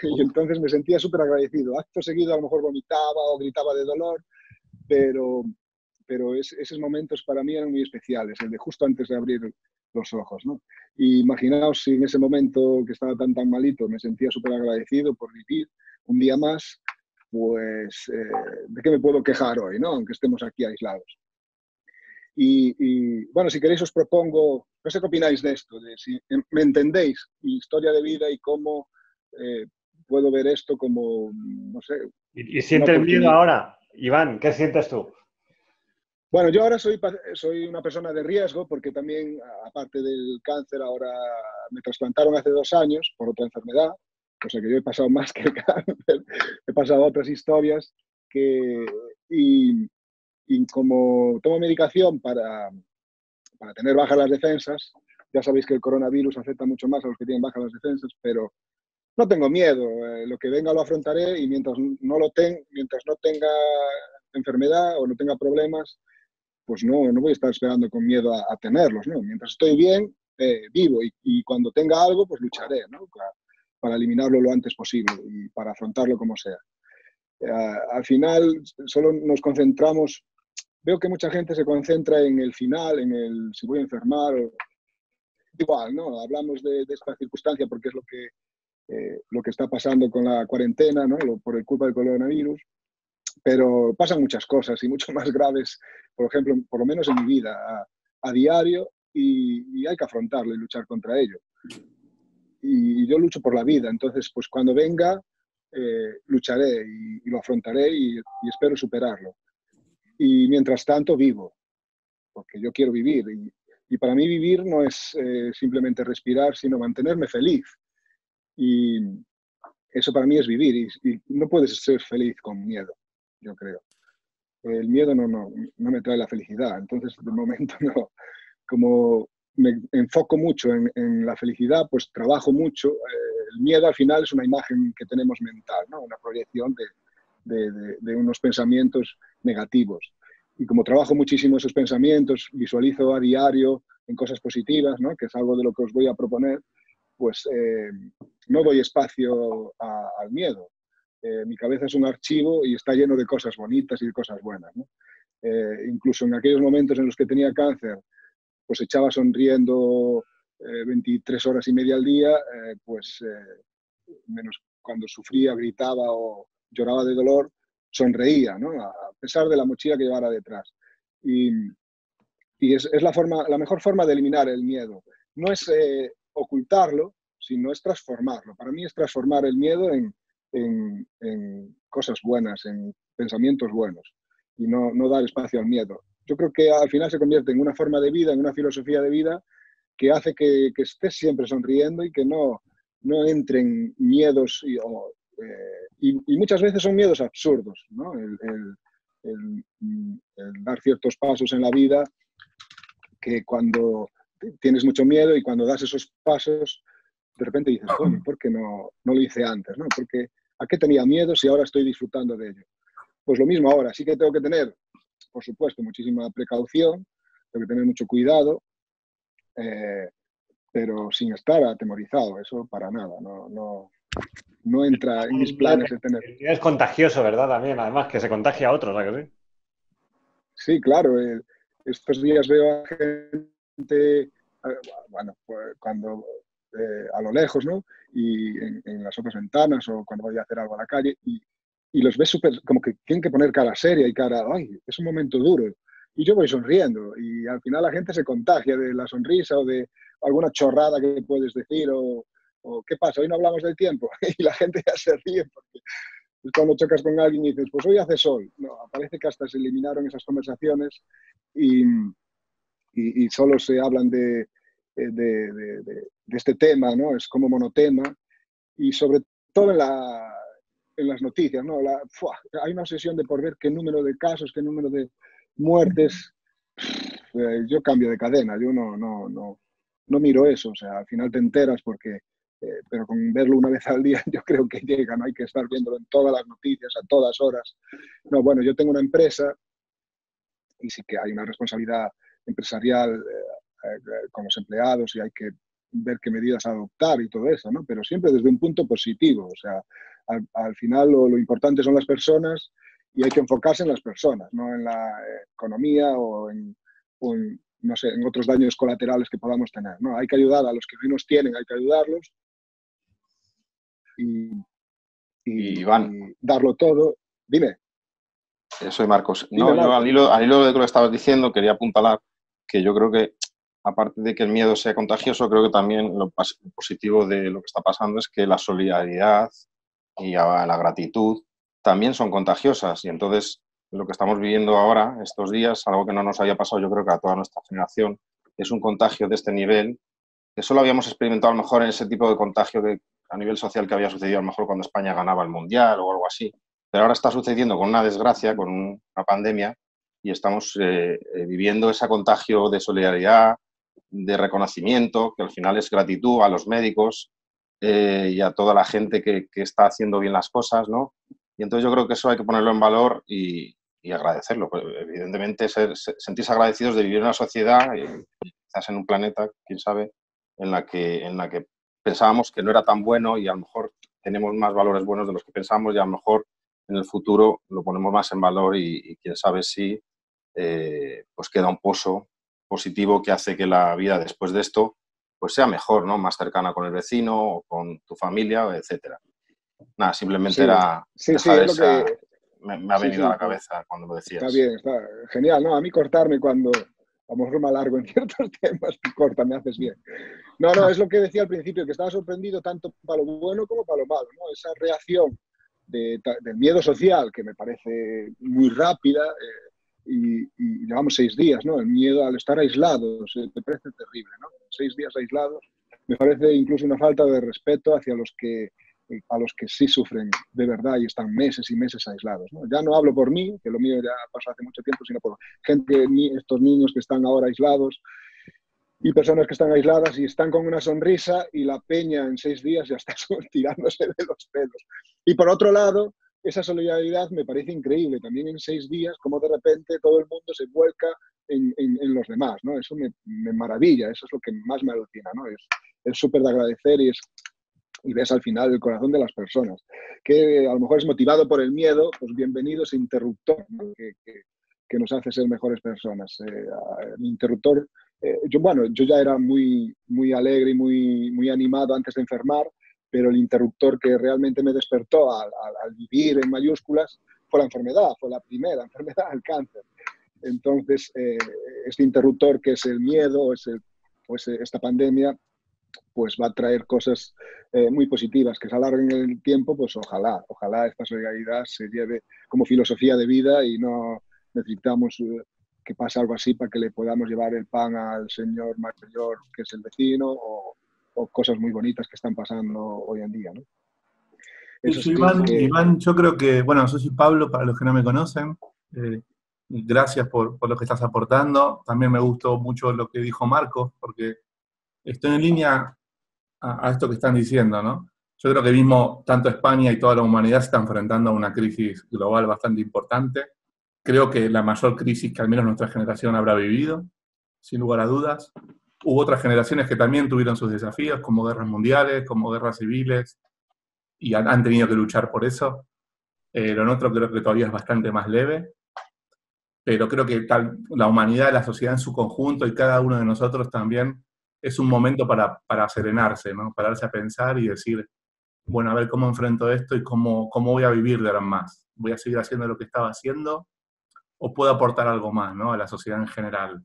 y entonces me sentía súper agradecido. Acto seguido a lo mejor vomitaba o gritaba de dolor, pero, pero es, esos momentos para mí eran muy especiales, el de justo antes de abrir los ojos. ¿no? Y imaginaos si en ese momento que estaba tan tan malito me sentía súper agradecido por vivir un día más, pues eh, ¿de qué me puedo quejar hoy, ¿no? aunque estemos aquí aislados? Y, y, bueno, si queréis os propongo, no sé qué opináis de esto, de si me entendéis mi historia de vida y cómo eh, puedo ver esto como, no sé. ¿Y, y sientes miedo ahora? Iván, ¿qué sientes tú? Bueno, yo ahora soy, soy una persona de riesgo porque también, aparte del cáncer, ahora me trasplantaron hace dos años por otra enfermedad, o sea que yo he pasado más que el cáncer, he pasado otras historias que, y, y como tomo medicación para, para tener bajas las defensas, ya sabéis que el coronavirus afecta mucho más a los que tienen bajas las defensas, pero no tengo miedo, eh, lo que venga lo afrontaré y mientras no lo ten, mientras no tenga enfermedad o no tenga problemas, pues no, no voy a estar esperando con miedo a, a tenerlos, ¿no? Mientras estoy bien, eh, vivo y, y cuando tenga algo, pues lucharé, ¿no? Para, para eliminarlo lo antes posible y para afrontarlo como sea. Eh, al final, solo nos concentramos, veo que mucha gente se concentra en el final, en el si voy a enfermar, igual, ¿no? Hablamos de, esta circunstancia porque es lo que, eh, lo que está pasando con la cuarentena, ¿no? Lo- por el culpa del coronavirus, pero pasan muchas cosas y mucho más graves, por ejemplo, por lo menos en mi vida, a, a diario, y, y hay que afrontarlo y luchar contra ello. Y, yo lucho por la vida, entonces, pues cuando venga, eh, lucharé y, lo afrontaré y, espero superarlo. Y mientras tanto, vivo, porque yo quiero vivir. Y, para mí vivir no es eh, simplemente respirar, sino mantenerme feliz. Y eso para mí es vivir. Y, y no puedes ser feliz con miedo, yo creo. El miedo no, no, no me trae la felicidad. Entonces, de momento no. Como me enfoco mucho en, la felicidad, pues trabajo mucho. Eh, el miedo al final es una imagen que tenemos mental, ¿no? una proyección de, unos pensamientos negativos. Y como trabajo muchísimo esos pensamientos, visualizo a diario en cosas positivas, ¿no? que es algo de lo que os voy a proponer, pues eh, no doy espacio al miedo. Eh, mi cabeza es un archivo y está lleno de cosas bonitas y de cosas buenas. incluso en aquellos momentos en los que tenía cáncer, pues echaba sonriendo 23 horas y media al día, eh, pues eh, menos cuando sufría, gritaba o lloraba de dolor, sonreía, ¿no? a pesar de la mochila que llevara detrás. Y, y es, es, la, forma, la mejor forma de eliminar el miedo. No es eh, ocultarlo, sino es transformarlo. Para mí es transformar el miedo en, en, en cosas buenas, en pensamientos buenos, y no, no dar espacio al miedo. Yo creo que al final se convierte en una forma de vida, en una filosofía de vida que hace que, que estés siempre sonriendo y que no, no entren miedos y, o, eh, y, y, muchas veces son miedos absurdos, ¿no? El, el, el, el, dar ciertos pasos en la vida que cuando tienes mucho miedo y cuando das esos pasos, de repente dices, coño, ¿por qué no, no lo hice antes? ¿no? Porque ¿a qué tenía miedo si ahora estoy disfrutando de ello? Pues lo mismo ahora, sí que tengo que tener, por supuesto, muchísima precaución, tengo que tener mucho cuidado, eh, pero sin estar atemorizado, eso para nada, no, no, no entra en mis planes de tener. Es contagioso, ¿verdad? También, además, que se contagia a otros, ¿verdad que sí? Sí, claro. Eh, estos días veo a gente, bueno, pues cuando eh, a lo lejos, ¿no? Y en, en, las otras ventanas o cuando voy a hacer algo a la calle y, y los ves súper, como que tienen que poner cara seria y cara, ay, es un momento duro. Y yo voy sonriendo y al final la gente se contagia de la sonrisa o de alguna chorrada que puedes decir o, ¿qué pasa? Hoy no hablamos del tiempo y la gente ya se ríe porque cuando chocas con alguien y dices, pues hoy hace sol. No, parece que hasta se eliminaron esas conversaciones y, y, y solo se hablan de, de, de, de este tema, ¿no? Es como monotema y sobre todo en, la, en las noticias, ¿no? La, hay una obsesión de por ver qué número de casos, qué número de muertes. Eh, yo cambio de cadena, yo no, no, no, no miro eso, o sea, al final te enteras porque, eh, pero con verlo una vez al día yo creo que llega, no hay que estar viéndolo en todas las noticias, a todas horas. No, bueno, yo tengo una empresa y sí que hay una responsabilidad empresarial eh, con los empleados y hay que ver qué medidas adoptar y todo eso, ¿no? Pero siempre desde un punto positivo, o sea, al, al final lo, lo, importante son las personas y hay que enfocarse en las personas, no en la economía o en, o en no sé, en otros daños colaterales que podamos tener. ¿no? Hay que ayudar a los que menos tienen, hay que ayudarlos y, y, Iván. y darlo todo. Dime. Soy Marcos. Dime, No, yo Marcos. al hilo, al hilo de lo que estabas diciendo, quería apuntalar que yo creo que, aparte de que el miedo sea contagioso, creo que también lo positivo de lo que está pasando es que la solidaridad y la gratitud también son contagiosas. Y entonces, lo que estamos viviendo ahora, estos días, algo que no nos había pasado, yo creo que a toda nuestra generación, es un contagio de este nivel, que solo habíamos experimentado a lo mejor en ese tipo de contagio que, a nivel social que había sucedido a lo mejor cuando España ganaba el Mundial o algo así. Pero ahora está sucediendo con una desgracia, con un- una pandemia, y estamos eh, eh, viviendo ese contagio de solidaridad, de reconocimiento, que al final es gratitud a los médicos eh, y a toda la gente que, que está haciendo bien las cosas, ¿no? Y entonces yo creo que eso hay que ponerlo en valor y, y agradecerlo. Pues, evidentemente, ser- se- sentirse agradecidos de vivir en una sociedad, eh, quizás en un planeta, quién sabe, en la, que, en la que pensábamos que no era tan bueno y a lo mejor tenemos más valores buenos de los que pensamos y a lo mejor en el futuro lo ponemos más en valor y, y quién sabe si eh, pues queda un pozo positivo que hace que la vida después de esto pues sea mejor, ¿no? Más cercana con el vecino o con tu familia, etcétera. Nada, simplemente Sí, era Sí, sí, dejar lo esa- que me, me ha sí, venido sí, a la cabeza cuando lo decías. está bien, está genial. No, a mí cortarme cuando a lo mejor me alargo en ciertos temas, corta, me haces bien. No, no, es lo que decía al principio, que estaba sorprendido tanto para lo bueno como para lo malo, ¿no? Esa reacción de, del miedo social, que me parece muy rápida, eh, y, y llevamos seis días, ¿no? El miedo al estar aislados, eh, me parece terrible, ¿no? Seis días aislados, me parece incluso una falta de respeto hacia los que eh, a los que sí sufren de verdad y están meses y meses aislados. ¿no? Ya no hablo por mí, que lo mío ya pasó hace mucho tiempo, sino por gente, estos niños que están ahora aislados y personas que están aisladas y están con una sonrisa y la peña en seis días ya está tirándose de los pelos. Y por otro lado, esa solidaridad me parece increíble. También en seis días, como de repente todo el mundo se vuelca en, en- los demás. ¿no? Eso me, me maravilla, eso es lo que más me alucina. ¿no? Es súper de agradecer y, es, y ves al final el corazón de las personas. Que a lo mejor es motivado por el miedo, pues bienvenido ese interruptor que, que- nos hace ser mejores personas. Eh, el interruptor, eh, yo, bueno, yo ya era muy, muy alegre y muy, muy animado antes de enfermar, pero el interruptor que realmente me despertó al, al- al vivir en mayúsculas fue la enfermedad, fue la primera enfermedad, el cáncer. Entonces, eh, este interruptor que es el miedo, es el, pues, eh, esta pandemia, pues va a traer cosas eh, muy positivas que se alarguen en el tiempo, pues ojalá, ojalá esta solidaridad se lleve como filosofía de vida y no necesitamos eh, que pase algo así para que le podamos llevar el pan al señor mayor que es el vecino o, o cosas muy bonitas que están pasando hoy en día, ¿no? Eso Iván, que- Iván, yo creo que, bueno, yo soy Pablo, para los que no me conocen. eh, gracias por, por lo que estás aportando. También me gustó mucho lo que dijo Marcos, porque estoy en línea a, a esto que están diciendo, ¿no? Yo creo que mismo tanto España y toda la humanidad se está enfrentando a una crisis global bastante importante. Creo que la mayor crisis que al menos nuestra generación habrá vivido, sin lugar a dudas. Hubo otras generaciones que también tuvieron sus desafíos, como guerras mundiales, como guerras civiles, y han, han tenido que luchar por eso. Eh, lo nuestro creo que todavía es bastante más leve, pero creo que tal, la humanidad, la sociedad en su conjunto y cada uno de nosotros también es un momento para, para serenarse, ¿no? pararse a pensar y decir, bueno, a ver cómo enfrento esto y cómo, cómo voy a vivir de ahora en más. ¿Voy a seguir haciendo lo que estaba haciendo o puedo aportar algo más ¿no? a la sociedad en general?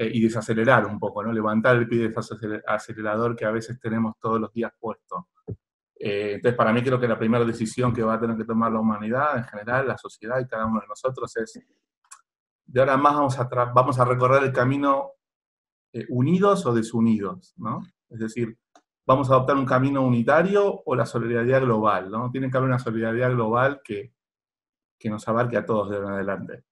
Eh, y desacelerar un poco, ¿no? levantar el pie de ese aceler- acelerador que a veces tenemos todos los días puesto. Eh, entonces, para mí creo que la primera decisión que va a tener que tomar la humanidad en general, la sociedad y cada uno de nosotros es, de ahora más vamos a, vamos a recorrer el camino eh, unidos o desunidos, ¿no? Es decir, vamos a adoptar un camino unitario o la solidaridad global, ¿no? Tiene que haber una solidaridad global que, que nos abarque a todos de en adelante.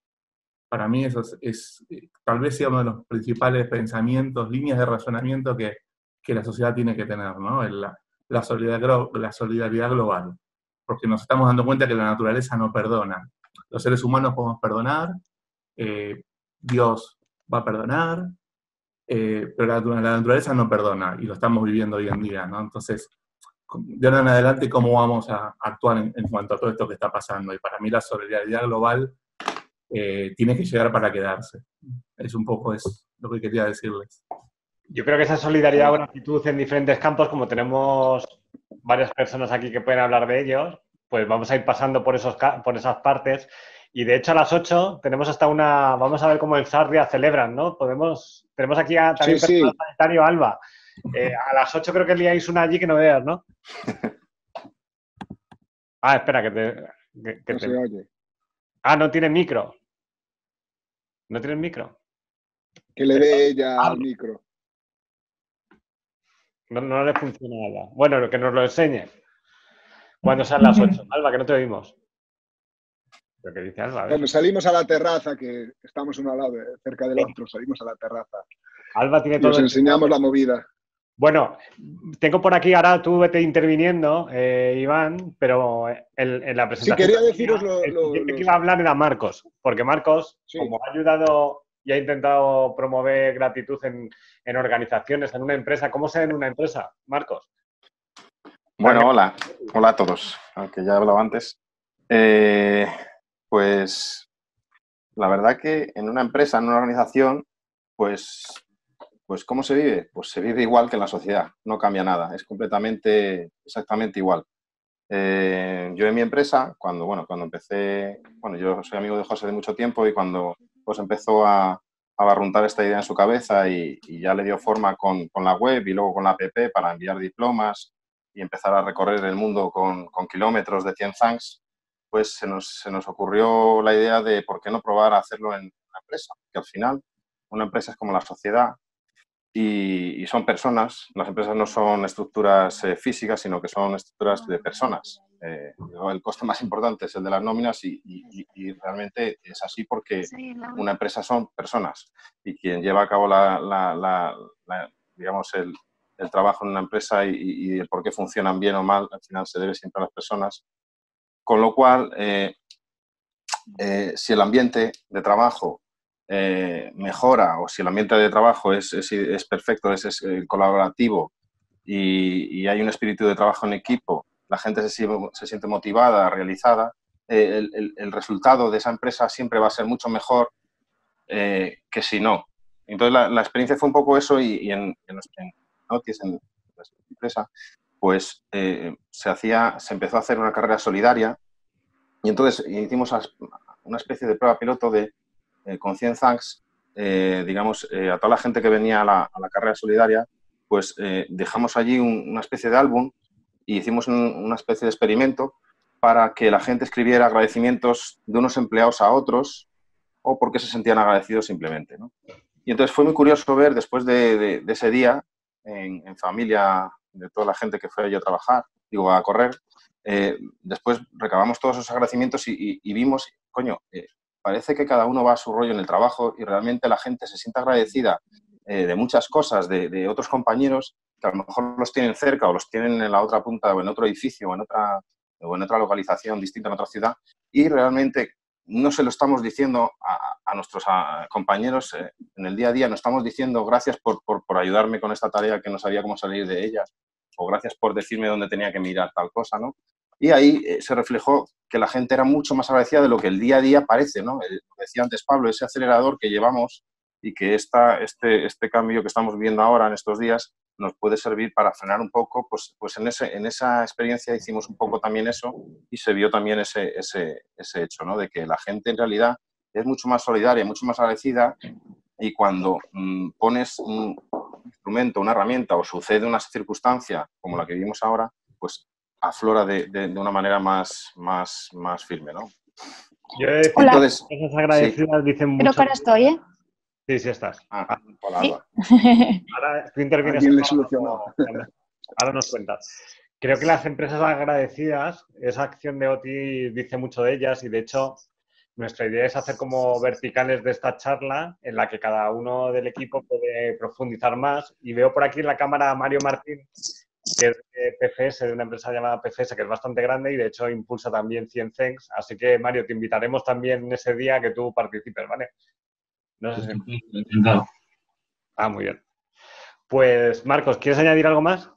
Para mí eso es, eh, tal vez sea uno de los principales pensamientos, líneas de razonamiento que, que la sociedad tiene que tener, ¿no? La, la solidaridad, la solidaridad global. Porque nos estamos dando cuenta que la naturaleza no perdona. Los seres humanos podemos perdonar, eh, Dios va a perdonar, eh, pero la, naturaleza no perdona y lo estamos viviendo hoy en día, ¿no? Entonces, de ahora en adelante, ¿cómo vamos a actuar en cuanto a todo esto que está pasando? Y para mí la solidaridad global eh, tiene que llegar para quedarse. Es un poco es lo que quería decirles. Yo creo que esa solidaridad o gratitud en diferentes campos, como tenemos varias personas aquí que pueden hablar de ellos, pues vamos a ir pasando por, esos, ca- por esas partes. Y de hecho a las 8 tenemos hasta una, vamos a ver cómo el Sarria celebran, ¿no? Podemos, tenemos aquí a, también Sí, sí. personal sanitario Alba. Eh, a las 8 creo que liáis una allí que no veas, ¿no? Ah, espera, que te... que- que No te- se oye. Ah, no tiene micro. ¿No tienes micro? Que le dé ella Ah. al micro. No, no le funciona a Alba. Bueno, que nos lo enseñe. Cuando sean las 8. Alba, que no te oímos. Lo que dice Alba. a. Bueno, salimos a la terraza, que estamos uno al lado, eh, cerca del otro, salimos a la terraza. Alba tiene Y todo. os el- enseñamos la movida. Bueno, tengo por aquí, ahora tú vete interviniendo, eh, Iván, pero el- en la presentación. quería que deciros lo- el lo- siguiente que iba a hablar era Marcos, porque Marcos, Sí. como ha ayudado y ha intentado promover gratitud en, en organizaciones, en una empresa, ¿cómo se ve en una empresa, Marcos? Bueno, hola, hola a todos, aunque ya he hablado antes. Eh, pues la verdad que en una empresa, en una organización, pues, pues ¿cómo se vive? Pues se vive igual que en la sociedad, no cambia nada, es completamente, exactamente igual. Eh, yo en mi empresa, cuando, bueno, cuando empecé, bueno, yo soy amigo de José de mucho tiempo y cuando pues empezó a, a barruntar esta idea en su cabeza y, ya le dio forma con, con la web y luego con la app para enviar diplomas y empezar a recorrer el mundo con, con kilómetros de 100 thanks, pues se nos, se nos ocurrió la idea de por qué no probar a hacerlo en una empresa, que al final una empresa es como la sociedad y, y son personas, las empresas no son estructuras eh, físicas, sino que son estructuras de personas. Eh, el coste más importante es el de las nóminas y, y- y- realmente es así porque una empresa son personas y quien lleva a cabo la, la- la- la- digamos el, el trabajo en una empresa y, y el por qué funcionan bien o mal al final se debe siempre a las personas. Con lo cual eh, eh, si el ambiente de trabajo eh, mejora o si el ambiente de trabajo es, es- es perfecto, es, es, eh, colaborativo y, y hay un espíritu de trabajo en equipo, la gente se, se siente motivada, realizada, eh, el, el- resultado de esa empresa siempre va a ser mucho mejor que si no. Entonces la, la experiencia fue un poco eso y, en, en, en nuestra empresa, pues se, hacía, se empezó a hacer una carrera solidaria y entonces hicimos una especie de prueba piloto de, eh, con 100 thanks, eh, digamos, eh, a toda la gente que venía a la, carrera solidaria, pues eh, dejamos allí un- una especie de álbum y hicimos un- una especie de experimento para que la gente escribiera agradecimientos de unos empleados a otros o porque se sentían agradecidos simplemente. Y entonces fue muy curioso ver después de, ese día, en, familia de toda la gente que fue allí a trabajar, digo, a correr, después recabamos todos esos agradecimientos y, vimos, coño, parece que cada uno va a su rollo en el trabajo y realmente la gente se siente agradecida eh, de muchas cosas, de, otros compañeros que a lo mejor los tienen cerca o los tienen en la otra punta o en otro edificio o en otra, o en otra localización distinta en otra ciudad y realmente no se lo estamos diciendo a, nuestros compañeros eh, en el día a día, no estamos diciendo gracias por, por, por ayudarme con esta tarea que no sabía cómo salir de ella o gracias por decirme dónde tenía que mirar tal cosa, ¿no? Y ahí eh, se reflejó que la gente era mucho más agradecida de lo que el día a día parece, ¿no? Lo decía antes Pablo, ese acelerador que llevamos y que esta, este, este cambio que estamos viviendo ahora en estos días nos puede servir para frenar un poco, pues, pues en, ese, en esa experiencia hicimos un poco también eso y se vio también ese, ese, ese hecho, ¿no? De que la gente en realidad es mucho más solidaria, mucho más agradecida y cuando mm, pones un instrumento, una herramienta o sucede una circunstancia como la que vivimos ahora, pues aflora de, de, de una manera más, más, más firme, ¿no? Yo he Entonces, esas agradecidas dicen mucho. Creo que ahora estoy, ¿eh? Sí, sí estás. ah, hola, Sí. Alba. Ahora tú intervienes. Le solucionó. Ahora nos cuentas. Creo que las empresas agradecidas, esa acción de OTI dice mucho de ellas y de hecho nuestra idea es hacer como verticales de esta charla en la que cada uno del equipo puede profundizar más. Y veo por aquí en la cámara a Mario Martín, que es de PFS, de una empresa llamada PFS, que es bastante grande y de hecho impulsa también 100 Thanks. Así que Mario, te invitaremos también ese día a que tú participes, ¿vale? No sé si... Encantado. Ah, muy bien. Pues Marcos, ¿quieres añadir algo más?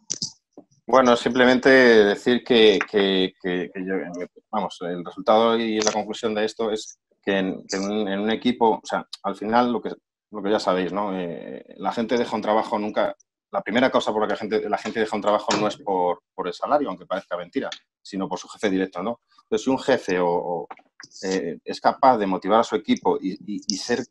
Bueno, simplemente decir que, que- que- que yo, vamos, el resultado y la conclusión de esto es que en, que en un, en un equipo, o sea, al final lo que, lo que ya sabéis, ¿no? Eh, la gente deja un trabajo nunca, la primera cosa por la que la gente, la gente deja un trabajo no es por, por el salario, aunque parezca mentira, sino por su jefe directo, ¿no? Entonces, si un jefe o, eh, es capaz de motivar a su equipo y, ser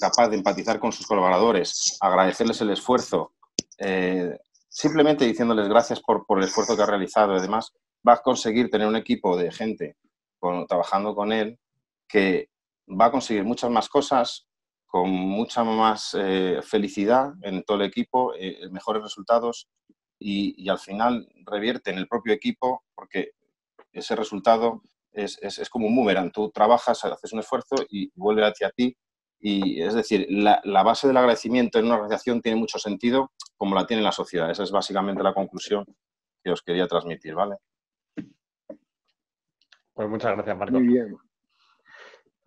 capaz de empatizar con sus colaboradores, agradecerles el esfuerzo, eh, simplemente diciéndoles gracias por, por el esfuerzo que ha realizado y demás, va a conseguir tener un equipo de gente trabajando con él que va a conseguir muchas más cosas, con mucha más eh, felicidad en todo el equipo, eh, mejores resultados y, y al final revierte en el propio equipo porque ese resultado es, es- es como un boomerang. Tú trabajas, haces un esfuerzo y vuelve hacia ti. Y es decir, la, la base del agradecimiento en una organización tiene mucho sentido como la tiene la sociedad. Esa es básicamente la conclusión que os quería transmitir, ¿vale? Pues muchas gracias, Marco. Muy bien.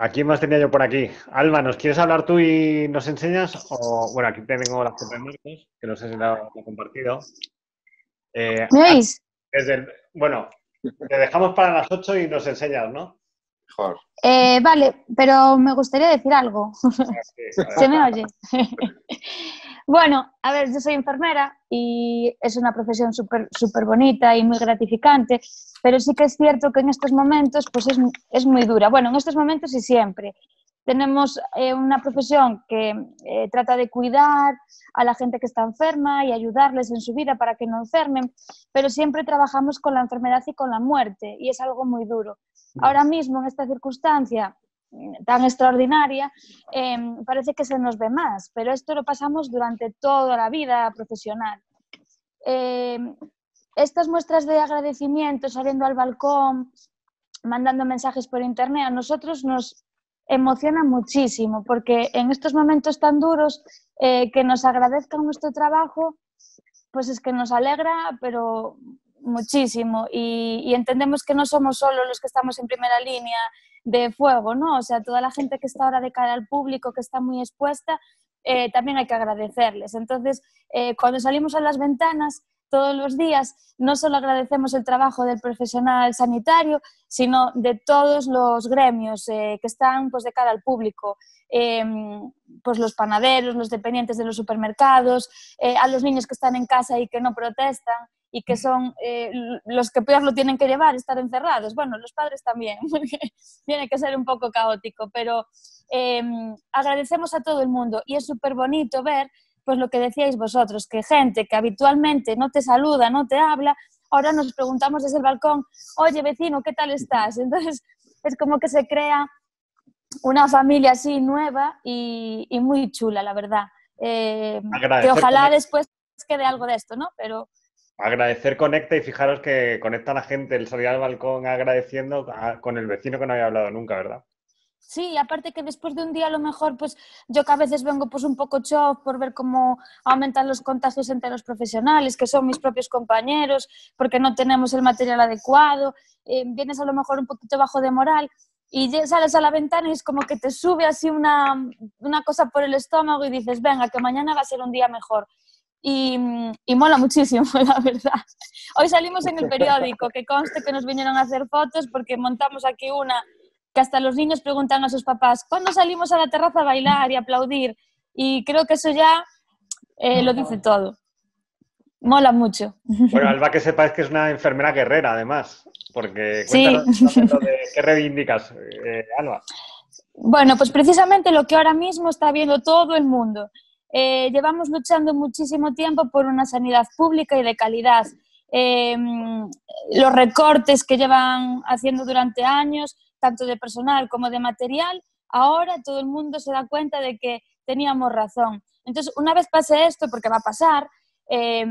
¿A quién más tenía yo por aquí? Alba, ¿nos quieres hablar tú y nos enseñas? O, bueno, aquí tengo las fotos de Marcos, que no sé si la ha compartido. Eh, ¿Me desde el- bueno, te dejamos para las 8 y nos enseñas, ¿no? Mejor. Eh, vale, pero me gustaría decir algo. Sí, a ver. ¿Se me oye? bueno, a ver, yo soy enfermera y es una profesión súper súper bonita y muy gratificante, pero sí que es cierto que en estos momentos pues es, es muy dura. Bueno, en estos momentos y siempre. Tenemos eh, una profesión que eh, trata de cuidar a la gente que está enferma y ayudarles en su vida para que no enfermen, pero siempre trabajamos con la enfermedad y con la muerte y es algo muy duro. Ahora mismo, en esta circunstancia tan extraordinaria, eh, parece que se nos ve más, pero esto lo pasamos durante toda la vida profesional. Eh, estas muestras de agradecimiento, saliendo al balcón, mandando mensajes por internet, a nosotros nos emociona muchísimo, porque en estos momentos tan duros, eh, que nos agradezcan nuestro trabajo, pues es que nos alegra, pero muchísimo. Y, y entendemos que no somos solo los que estamos en primera línea de fuego, ¿no? O sea, toda la gente que está ahora de cara al público, que está muy expuesta, eh, también hay que agradecerles. Entonces, eh, cuando salimos a las ventanas todos los días, no solo agradecemos el trabajo del profesional sanitario, sino de todos los gremios eh, que están pues, de cara al público. Eh, pues los panaderos, los dependientes de los supermercados, a los niños que están en casa y que no protestan y que son eh, los que peor lo tienen que llevar, estar encerrados. Bueno, los padres también, porque tiene que ser un poco caótico, pero eh, agradecemos a todo el mundo y es súper bonito ver pues lo que decíais vosotros, que gente que habitualmente no te saluda, no te habla, ahora nos preguntamos desde el balcón, oye vecino, ¿qué tal estás? Entonces es como que se crea una familia así nueva y, y muy chula, la verdad. Eh, que ojalá después quede algo de esto, ¿no? Pero Agradecer conecta y fijaros que conecta la gente el salir al balcón agradeciendo con el vecino que no había hablado nunca, ¿verdad? Sí, aparte que después de un día a lo mejor, pues yo que a veces vengo pues un poco shock por ver cómo aumentan los contagios entre los profesionales, que son mis propios compañeros, porque no tenemos el material adecuado, eh, vienes a lo mejor un poquito bajo de moral y sales a la ventana y es como que te sube así una, una cosa por el estómago y dices, venga, que mañana va a ser un día mejor. Y, y mola muchísimo, la verdad. Hoy salimos en el periódico, que conste que nos vinieron a hacer fotos porque montamos aquí una que hasta los niños preguntan a sus papás, ¿cuándo salimos a la terraza a bailar y aplaudir? Y creo que eso ya eh, lo dice todo. Mola mucho. Bueno, Alba, que sepáis que es una enfermera guerrera, además, porque Sí. cuéntanos lo de- qué reivindicas, eh, Alba. Bueno, pues precisamente lo que ahora mismo está viendo todo el mundo. Eh, llevamos luchando muchísimo tiempo por una sanidad pública y de calidad. Eh, los recortes que llevan haciendo durante años, tanto de personal como de material, ahora todo el mundo se da cuenta de que teníamos razón. Entonces, una vez pase esto, porque va a pasar, eh,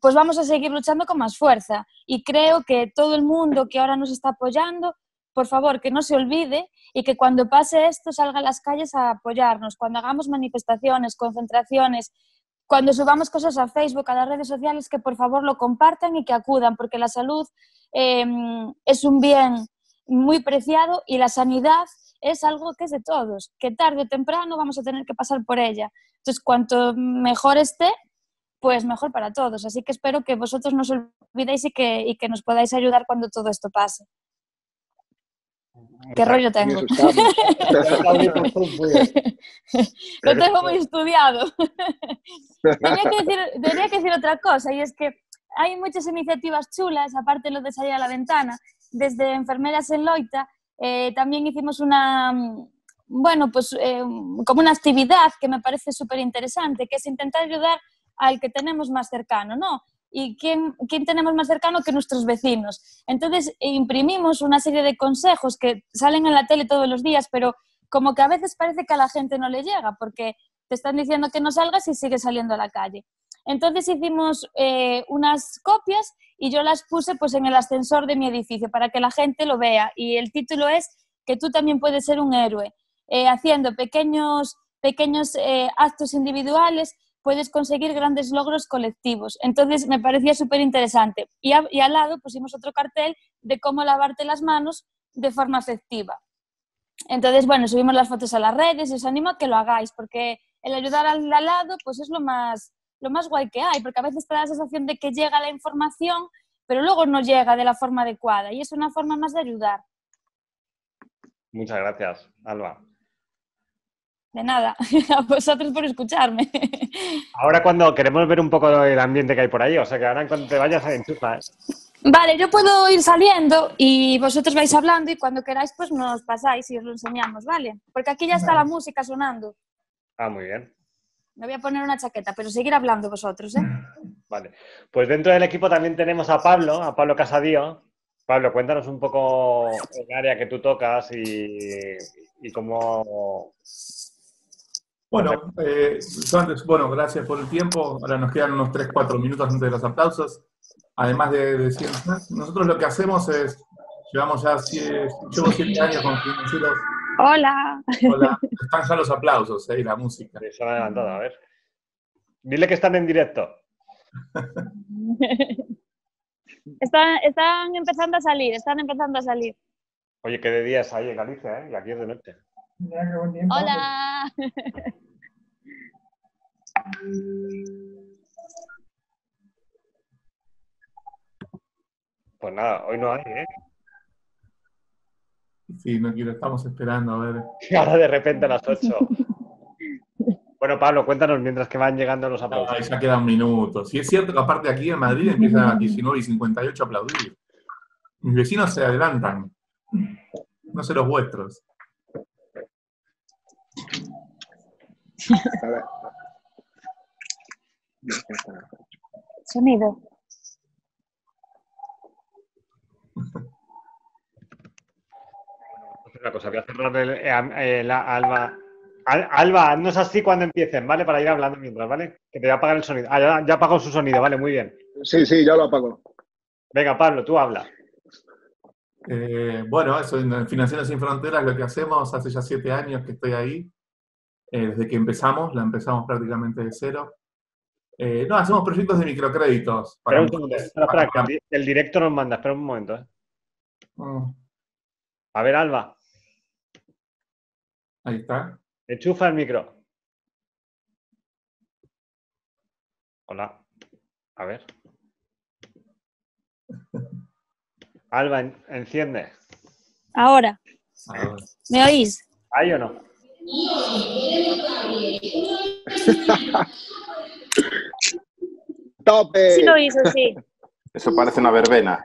pues vamos a seguir luchando con más fuerza. Y creo que todo el mundo que ahora nos está apoyando, por favor, que no se olvide y que cuando pase esto salga a las calles a apoyarnos, cuando hagamos manifestaciones, concentraciones, cuando subamos cosas a Facebook, a las redes sociales, que por favor lo compartan y que acudan, porque la salud eh, es un bien muy preciado y la sanidad es algo que es de todos, que tarde o temprano vamos a tener que pasar por ella. Entonces, cuanto mejor esté, pues mejor para todos. Así que espero que vosotros no os olvidéis y que, y que nos podáis ayudar cuando todo esto pase. ¿Qué rollo En tengo? Lo tengo muy estudiado. Tenía que, decir, tenía que decir otra cosa, y es que hay muchas iniciativas chulas, aparte de lo de salir a la ventana, desde Enfermeras en Loita, Eh, también hicimos una, bueno, pues eh, como una actividad que me parece súper interesante, que es intentar ayudar al que tenemos más cercano, ¿no? ¿Y quién, quién, tenemos más cercano que nuestros vecinos? Entonces imprimimos una serie de consejos que salen en la tele todos los días, pero como que a veces parece que a la gente no le llega, porque te están diciendo que no salgas y sigues saliendo a la calle. Entonces hicimos eh, unas copias y yo las puse pues en el ascensor de mi edificio para que la gente lo vea. Y el título es que tú también puedes ser un héroe. Eh, haciendo pequeños, pequeños eh, actos individuales puedes conseguir grandes logros colectivos. Entonces me parecía súper interesante. Y, al lado pusimos otro cartel de cómo lavarte las manos de forma efectiva. Entonces, bueno, subimos las fotos a las redes os animo a que lo hagáis, porque el ayudar al lado pues es lo más, lo más guay que hay, porque a veces te da la sensación de que llega la información, pero luego no llega de la forma adecuada y es una forma más de ayudar. Muchas gracias, Alba. De nada, a vosotros por escucharme. Ahora cuando queremos ver un poco el ambiente que hay por ahí, o sea que ahora cuando te vayas a enchufa. ¿eh? Vale, yo puedo ir saliendo y vosotros vais hablando y cuando queráis pues nos pasáis y os lo enseñamos, ¿vale? Porque aquí ya está la música sonando. Ah, muy bien. Me voy a poner una chaqueta, pero seguir hablando vosotros, ¿eh? Vale. Pues dentro del equipo también tenemos a Pablo, a Pablo Casadío. Pablo, cuéntanos un poco el área que tú tocas y, y cómo... Bueno, eh, antes, bueno, gracias por el tiempo. Ahora nos quedan unos 3-4 minutos antes de los aplausos. Además de decir, nosotros lo que hacemos es, llevamos ya, llevo 7 años con financieros Hola. Hola. Están ya los aplausos ¿eh? y la música. Se han adelantado, a ver. Dile que están en directo. están, están empezando a salir, están empezando a salir. Oye, qué de día es ahí en Galicia, ¿eh? Y aquí es de noche. Hola. Pues nada, hoy no hay, ¿eh? Sí, no quiero, estamos esperando a ver. Y ahora de repente a las 8. Bueno, Pablo, cuéntanos mientras que van llegando los aplausos. Ya quedan minutos. Sí, es cierto que aparte aquí en Madrid empiezan a 19 y 58 a aplaudir. Mis vecinos se adelantan. No sé los vuestros. Sonido. una cosa, voy a cerrar el, eh, la, Alba. Alba, haznos así cuando empiecen, ¿vale? Para ir hablando mientras, ¿vale? Que te voy a apagar el sonido. Ah, ya, ya apagó su sonido, vale, muy bien. Sí, sí, ya lo apago. Venga, Pablo, tú habla. Eh, bueno, eso en Financiación Sin Fronteras lo que hacemos hace ya siete años que estoy ahí. Eh, desde que empezamos, la empezamos prácticamente de cero. no, hacemos proyectos de microcréditos. Para espera, el directo nos manda, espera un momento. ¿eh? Mm. A ver, Alba. Ahí está. Enchufa el micro. Hola. A ver. Alba, enciende. Ahora. ¿Me oís? ¿Hay o no? ¡Tope! Sí lo hizo, sí. Eso parece una verbena.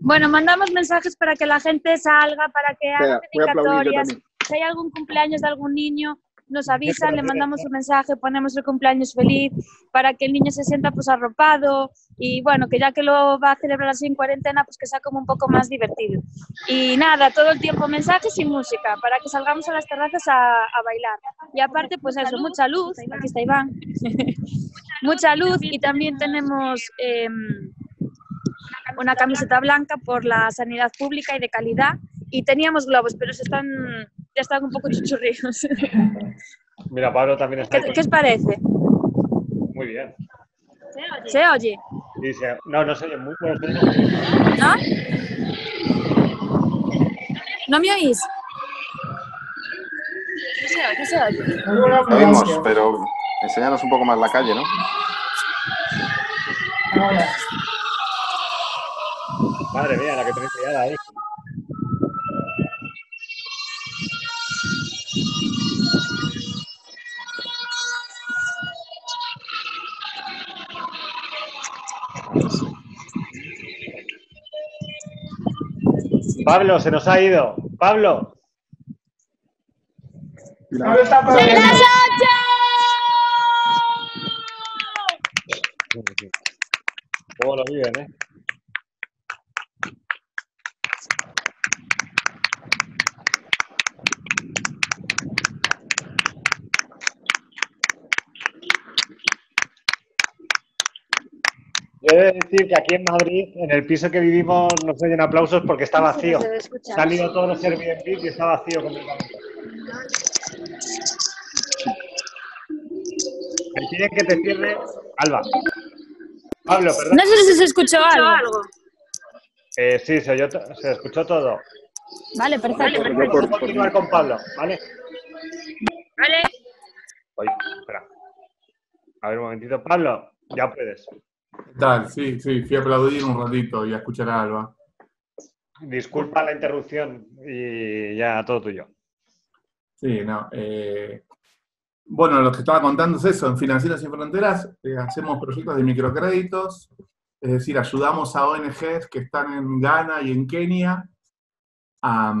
Bueno, mandamos mensajes para que la gente salga, para que haga dedicatorias. Si hay algún cumpleaños de algún niño, nos avisan, le mandamos un mensaje, ponemos el cumpleaños feliz para que el niño se sienta pues arropado y bueno, que ya que lo va a celebrar así en cuarentena, pues que sea como un poco más divertido. Y nada, todo el tiempo mensajes y música para que salgamos a las terrazas a, bailar. Y aparte, pues eso, mucha luz, aquí está Iván, mucha luz y también tenemos... Em, una camiseta blanca por la sanidad pública y de calidad. Y teníamos globos, pero se están, ya están un poco chuchurridos. Mira, Pablo también está. ¿Qué, ¿qué os parece? Muy bien. ¿Se oye? Sí, se, no, no se oye muy bien. ¿No? ¿No me oís? ¿Qué se oye? ¿Qué se oye? Oímos, pero enseñanos un poco más la calle, ¿no? Ahora. Madre mía, la que tenéis liada ahí. Pablo, se nos ha ido. Pablo. Pablo está por ahí. ¿Cómo lo viven, eh? Decir que aquí en Madrid, en el piso que vivimos, no se oyen aplausos porque está vacío. Se han ido todos los Airbnb y está vacío completamente. Me piden que te cierre, Alba. Pablo, perdón. No sé si se escuchó algo. Eh, sí, se, oyó to- se escuchó todo. Vale, perfecto. Vamos a continuar con Pablo, ¿vale? Vale. Oye, espera. A ver un momentito. Pablo, ya puedes. ¿Qué tal? Sí, sí, fui a aplaudir un ratito y a escuchar a Alba. Disculpa la interrupción y ya todo tuyo. Sí, no. eh, bueno, lo que estaba contando es eso, en Financieros Sin Fronteras eh, hacemos proyectos de microcréditos, es decir, ayudamos a ONGs que están en Ghana y en Kenia a,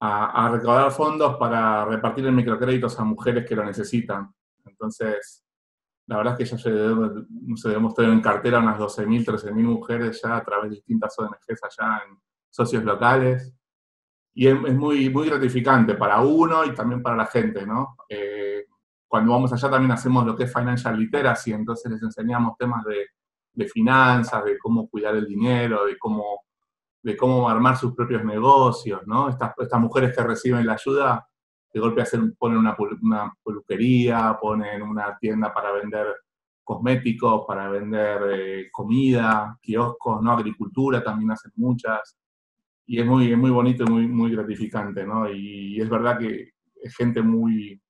a- a recaudar fondos para repartir en microcréditos a mujeres que lo necesitan. Entonces, la verdad es que ya se, debe- tener en cartera unas 12.000, 13.000 mujeres ya a través de distintas ONGs allá en socios locales. Y es, es muy, muy gratificante para uno y también para la gente, ¿no? Eh, cuando vamos allá también hacemos lo que es financial literacy, entonces les enseñamos temas de, de finanzas, de cómo cuidar el dinero, de cómo, de cómo armar sus propios negocios, ¿no? Estas, estas mujeres que reciben la ayuda, de golpe hacen, ponen una, una peluquería, ponen una tienda para vender cosméticos, para vender eh, comida, kioscos, ¿no? Agricultura también hacen muchas y es muy, es muy bonito y muy, muy gratificante, ¿no? Y, es verdad que es gente muy,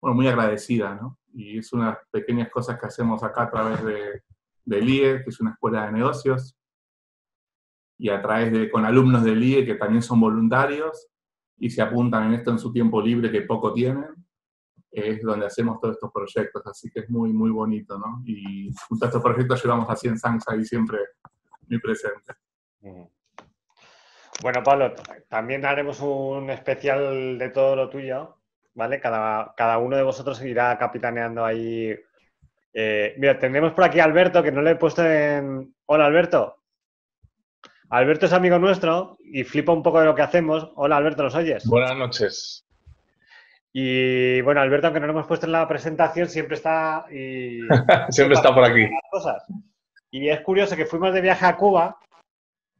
bueno, muy agradecida, ¿no? Y es unas pequeñas cosas que hacemos acá a través de, del IE, que es una escuela de negocios, y a través de, con alumnos del IE que también son voluntarios y se apuntan en esto en su tiempo libre que poco tienen, es donde hacemos todos estos proyectos, así que es muy, muy bonito, ¿no? Y junto a estos proyectos llevamos así en Sansa ahí siempre muy presente. Bueno, Pablo, también haremos un especial de todo lo tuyo, ¿vale? Cada, cada uno de vosotros irá capitaneando ahí. Eh, mira, tenemos por aquí a Alberto, que no le he puesto en... Hola, Alberto. Alberto es amigo nuestro y flipa un poco de lo que hacemos. Hola, Alberto, ¿nos oyes? Buenas noches. Y bueno, Alberto, aunque no lo hemos puesto en la presentación, siempre está y Siempre está por aquí. cosas. Y es curioso que fuimos de viaje a Cuba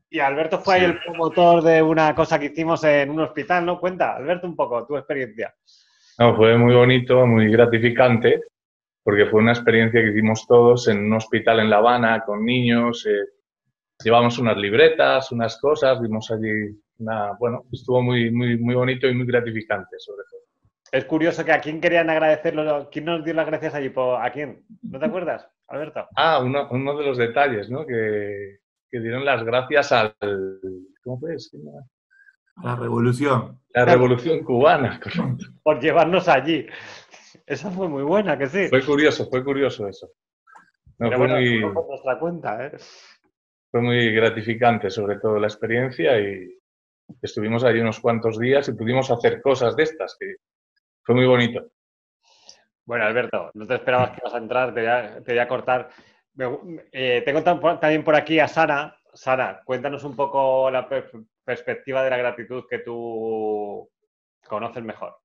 y Alberto fue ahí el promotor de una cosa que hicimos en un hospital, ¿no? Cuenta, Alberto, un poco tu experiencia. No, fue muy bonito, muy gratificante, porque fue una experiencia que hicimos todos en un hospital en La Habana con niños. eh, llevamos unas libretas, unas cosas, vimos allí una, bueno, estuvo muy, muy, muy bonito y muy gratificante, sobre todo. Es curioso que a quién querían agradecerlo, quién nos dio las gracias allí, ¿Por- ¿a quién? ¿No te acuerdas, Alberto? Ah, uno, uno de los detalles, ¿no? Que, que dieron las gracias al, ¿cómo fue? La revolución. La revolución cubana, correcto. Por llevarnos allí. Esa fue muy buena, que sí. Fue curioso, fue curioso eso. No, Pero fue, bueno, muy, fue por nuestra cuenta, ¿eh? Fue muy gratificante, sobre todo la experiencia, y estuvimos ahí unos cuantos días y pudimos hacer cosas de estas, que fue muy bonito. Bueno, Alberto, no te esperabas que ibas a entrar, te voy a, te voy a cortar. Me eh, tengo tam- también por aquí a Sara. Sara, cuéntanos un poco la per- perspectiva de la gratitud que tú conoces mejor.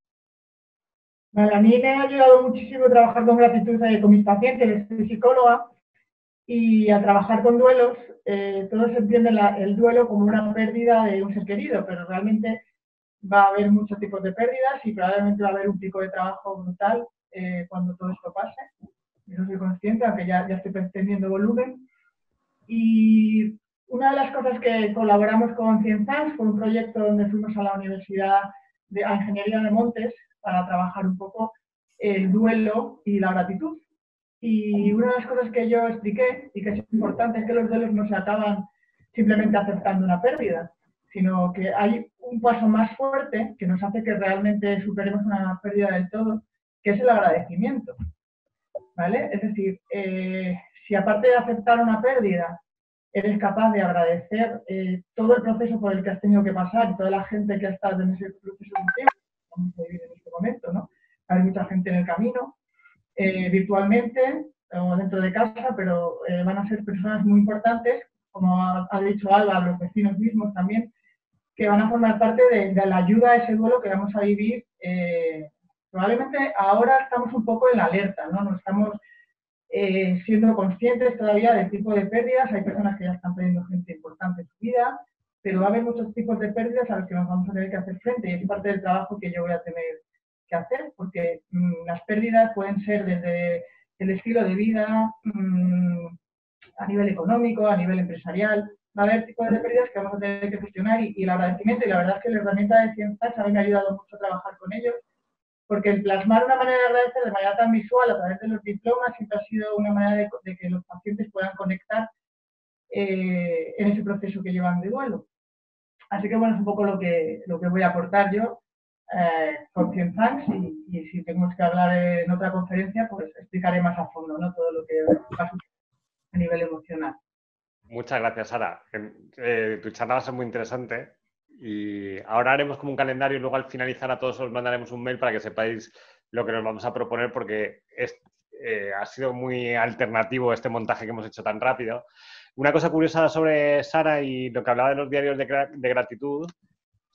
Vale, a mí me ha ayudado muchísimo trabajar con gratitud eh, con mis pacientes, soy psicóloga, y al trabajar con duelos, eh, todos entienden el duelo como una pérdida de un ser querido, pero realmente va a haber muchos tipos de pérdidas y probablemente va a haber un pico de trabajo brutal eh, cuando todo esto pase. Yo soy consciente, aunque ya, ya estoy teniendo volumen. Y una de las cosas que colaboramos con Cienzans fue un proyecto donde fuimos a la Universidad de a Ingeniería de Montes para trabajar un poco el duelo y la gratitud. Y una de las cosas que yo expliqué y que es importante es que los duelos no se acaban simplemente aceptando una pérdida, sino que hay un paso más fuerte que nos hace que realmente superemos una pérdida del todo, que es el agradecimiento. ¿Vale? Es decir, eh, si aparte de aceptar una pérdida, eres capaz de agradecer eh, todo el proceso por el que has tenido que pasar y toda la gente que ha estado en ese proceso tiempo, vamos a vivir en este momento, ¿no? Hay mucha gente en el camino, eh, virtualmente o dentro de casa, pero eh, van a ser personas muy importantes, como ha, dicho Alba, los vecinos mismos también, que van a formar parte de, la ayuda a ese duelo que vamos a vivir. eh, probablemente ahora estamos un poco en la alerta, ¿no? No estamos siendo conscientes todavía del tipo de pérdidas. Hay personas que ya están perdiendo gente importante en su vida, pero va a haber muchos tipos de pérdidas a los que nos vamos a tener que hacer frente y es parte del trabajo que yo voy a tener que hacer, porque mm, las pérdidas pueden ser desde el estilo de vida, mm, a nivel económico, a nivel empresarial. Va a haber tipos de pérdidas que vamos a tener que gestionar y, el agradecimiento, y la verdad es que la herramienta de Ciencias a mí me ha ayudado mucho a trabajar con ellos, porque el plasmar una manera de agradecer de manera tan visual a través de los diplomas siempre ha sido una manera de, de que los pacientes puedan conectar eh, en ese proceso que llevan de duelo. Así que bueno, es un poco lo que, lo que voy a aportar yo eh, con Cienzanx y, y si tenemos que hablar en otra conferencia, pues explicaré más a fondo ¿no? todo lo que pasa a nivel emocional. Muchas gracias, Sara. Eh, tu charla va a ser muy interesante. Y ahora haremos como un calendario y luego al finalizar a todos os mandaremos un mail para que sepáis lo que nos vamos a proponer porque es, eh, ha sido muy alternativo este montaje que hemos hecho tan rápido. Una cosa curiosa sobre Sara y lo que hablaba de los diarios de, de gratitud,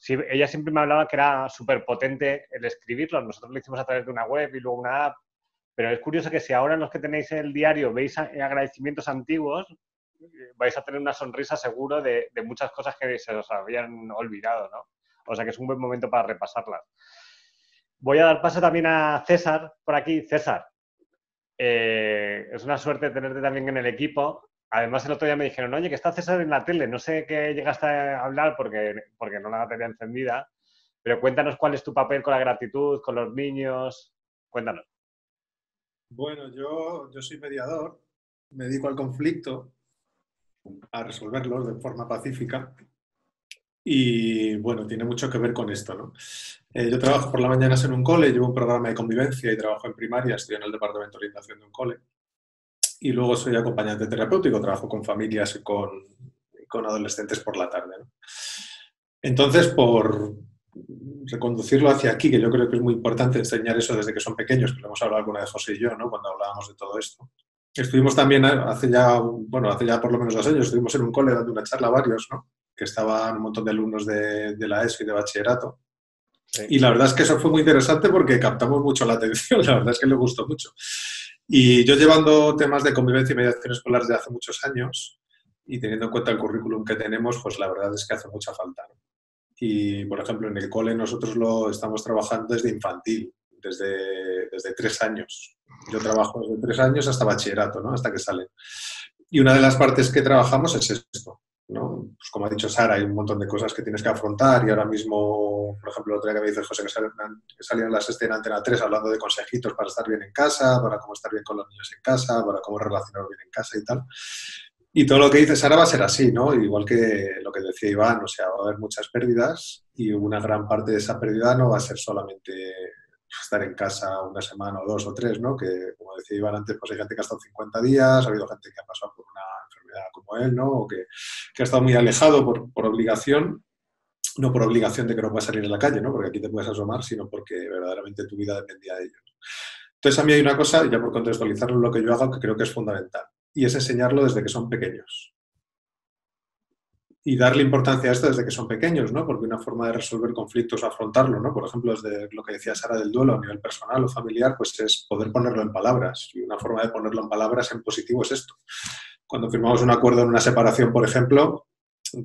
ella siempre me hablaba que era súper potente el escribirlos. Nosotros lo hicimos a través de una web y luego una app, pero es curioso que si ahora los que tenéis el diario veis a- agradecimientos antiguos, eh, vais a tener una sonrisa seguro de, de muchas cosas que se os habían olvidado, ¿no? O sea que es un buen momento para repasarlas. Voy a dar paso también a César por aquí. César, eh, es una suerte tenerte también en el equipo. Además, el otro día me dijeron, oye, que está César en la tele. No sé qué llegaste a hablar porque, porque no la tenía encendida, pero cuéntanos cuál es tu papel con la gratitud, con los niños. Cuéntanos. Bueno, yo, yo soy mediador, me dedico al conflicto, a resolverlos de forma pacífica. Y bueno, tiene mucho que ver con esto, ¿no? Eh, yo trabajo por las mañanas en un cole, llevo un programa de convivencia y trabajo en primaria, estoy en el departamento de orientación de un cole. Y luego soy acompañante terapéutico, trabajo con familias y con, con adolescentes por la tarde. ¿no? Entonces, por reconducirlo hacia aquí, que yo creo que es muy importante enseñar eso desde que son pequeños, que lo hemos hablado alguna vez José y yo, ¿no? cuando hablábamos de todo esto. Estuvimos también hace ya, bueno, hace ya por lo menos dos años, estuvimos en un cole dando una charla a varios, ¿no? que estaban un montón de alumnos de, de la ESO y de bachillerato. Y la verdad es que eso fue muy interesante porque captamos mucho la atención, la verdad es que le gustó mucho. Y yo llevando temas de convivencia y mediación escolar desde hace muchos años y teniendo en cuenta el currículum que tenemos, pues la verdad es que hace mucha falta. Y, por ejemplo, en el cole nosotros lo estamos trabajando desde infantil, desde, desde tres años. Yo trabajo desde tres años hasta bachillerato, ¿no? hasta que salen. Y una de las partes que trabajamos es esto, ¿no? Pues como ha dicho Sara, hay un montón de cosas que tienes que afrontar y ahora mismo, por ejemplo, el otro día que me dice José que salían, que salían las en Antena 3 hablando de consejitos para estar bien en casa, para cómo estar bien con los niños en casa, para cómo relacionar bien en casa y tal. Y todo lo que dice Sara va a ser así, ¿no? Igual que lo que decía Iván, o sea, va a haber muchas pérdidas y una gran parte de esa pérdida no va a ser solamente estar en casa una semana o dos o tres, ¿no? Que, como decía Iván antes, pues hay gente que ha estado 50 días, ha habido gente que ha pasado ¿no? O que, ha estado muy alejado por, por, obligación, no por obligación de que no puedas salir a la calle, ¿no? Porque aquí te puedes asomar, sino porque verdaderamente tu vida dependía de ello. Entonces, a mí hay una cosa, ya por contextualizarlo lo que yo hago, que creo que es fundamental, y es enseñarlo desde que son pequeños. Y darle importancia a esto desde que son pequeños, ¿no? Porque una forma de resolver conflictos o afrontarlo, ¿no? Por ejemplo, desde lo que decía Sara del duelo a nivel personal o familiar, pues es poder ponerlo en palabras. Y una forma de ponerlo en palabras en positivo es esto. Cuando firmamos un acuerdo en una separación, por ejemplo,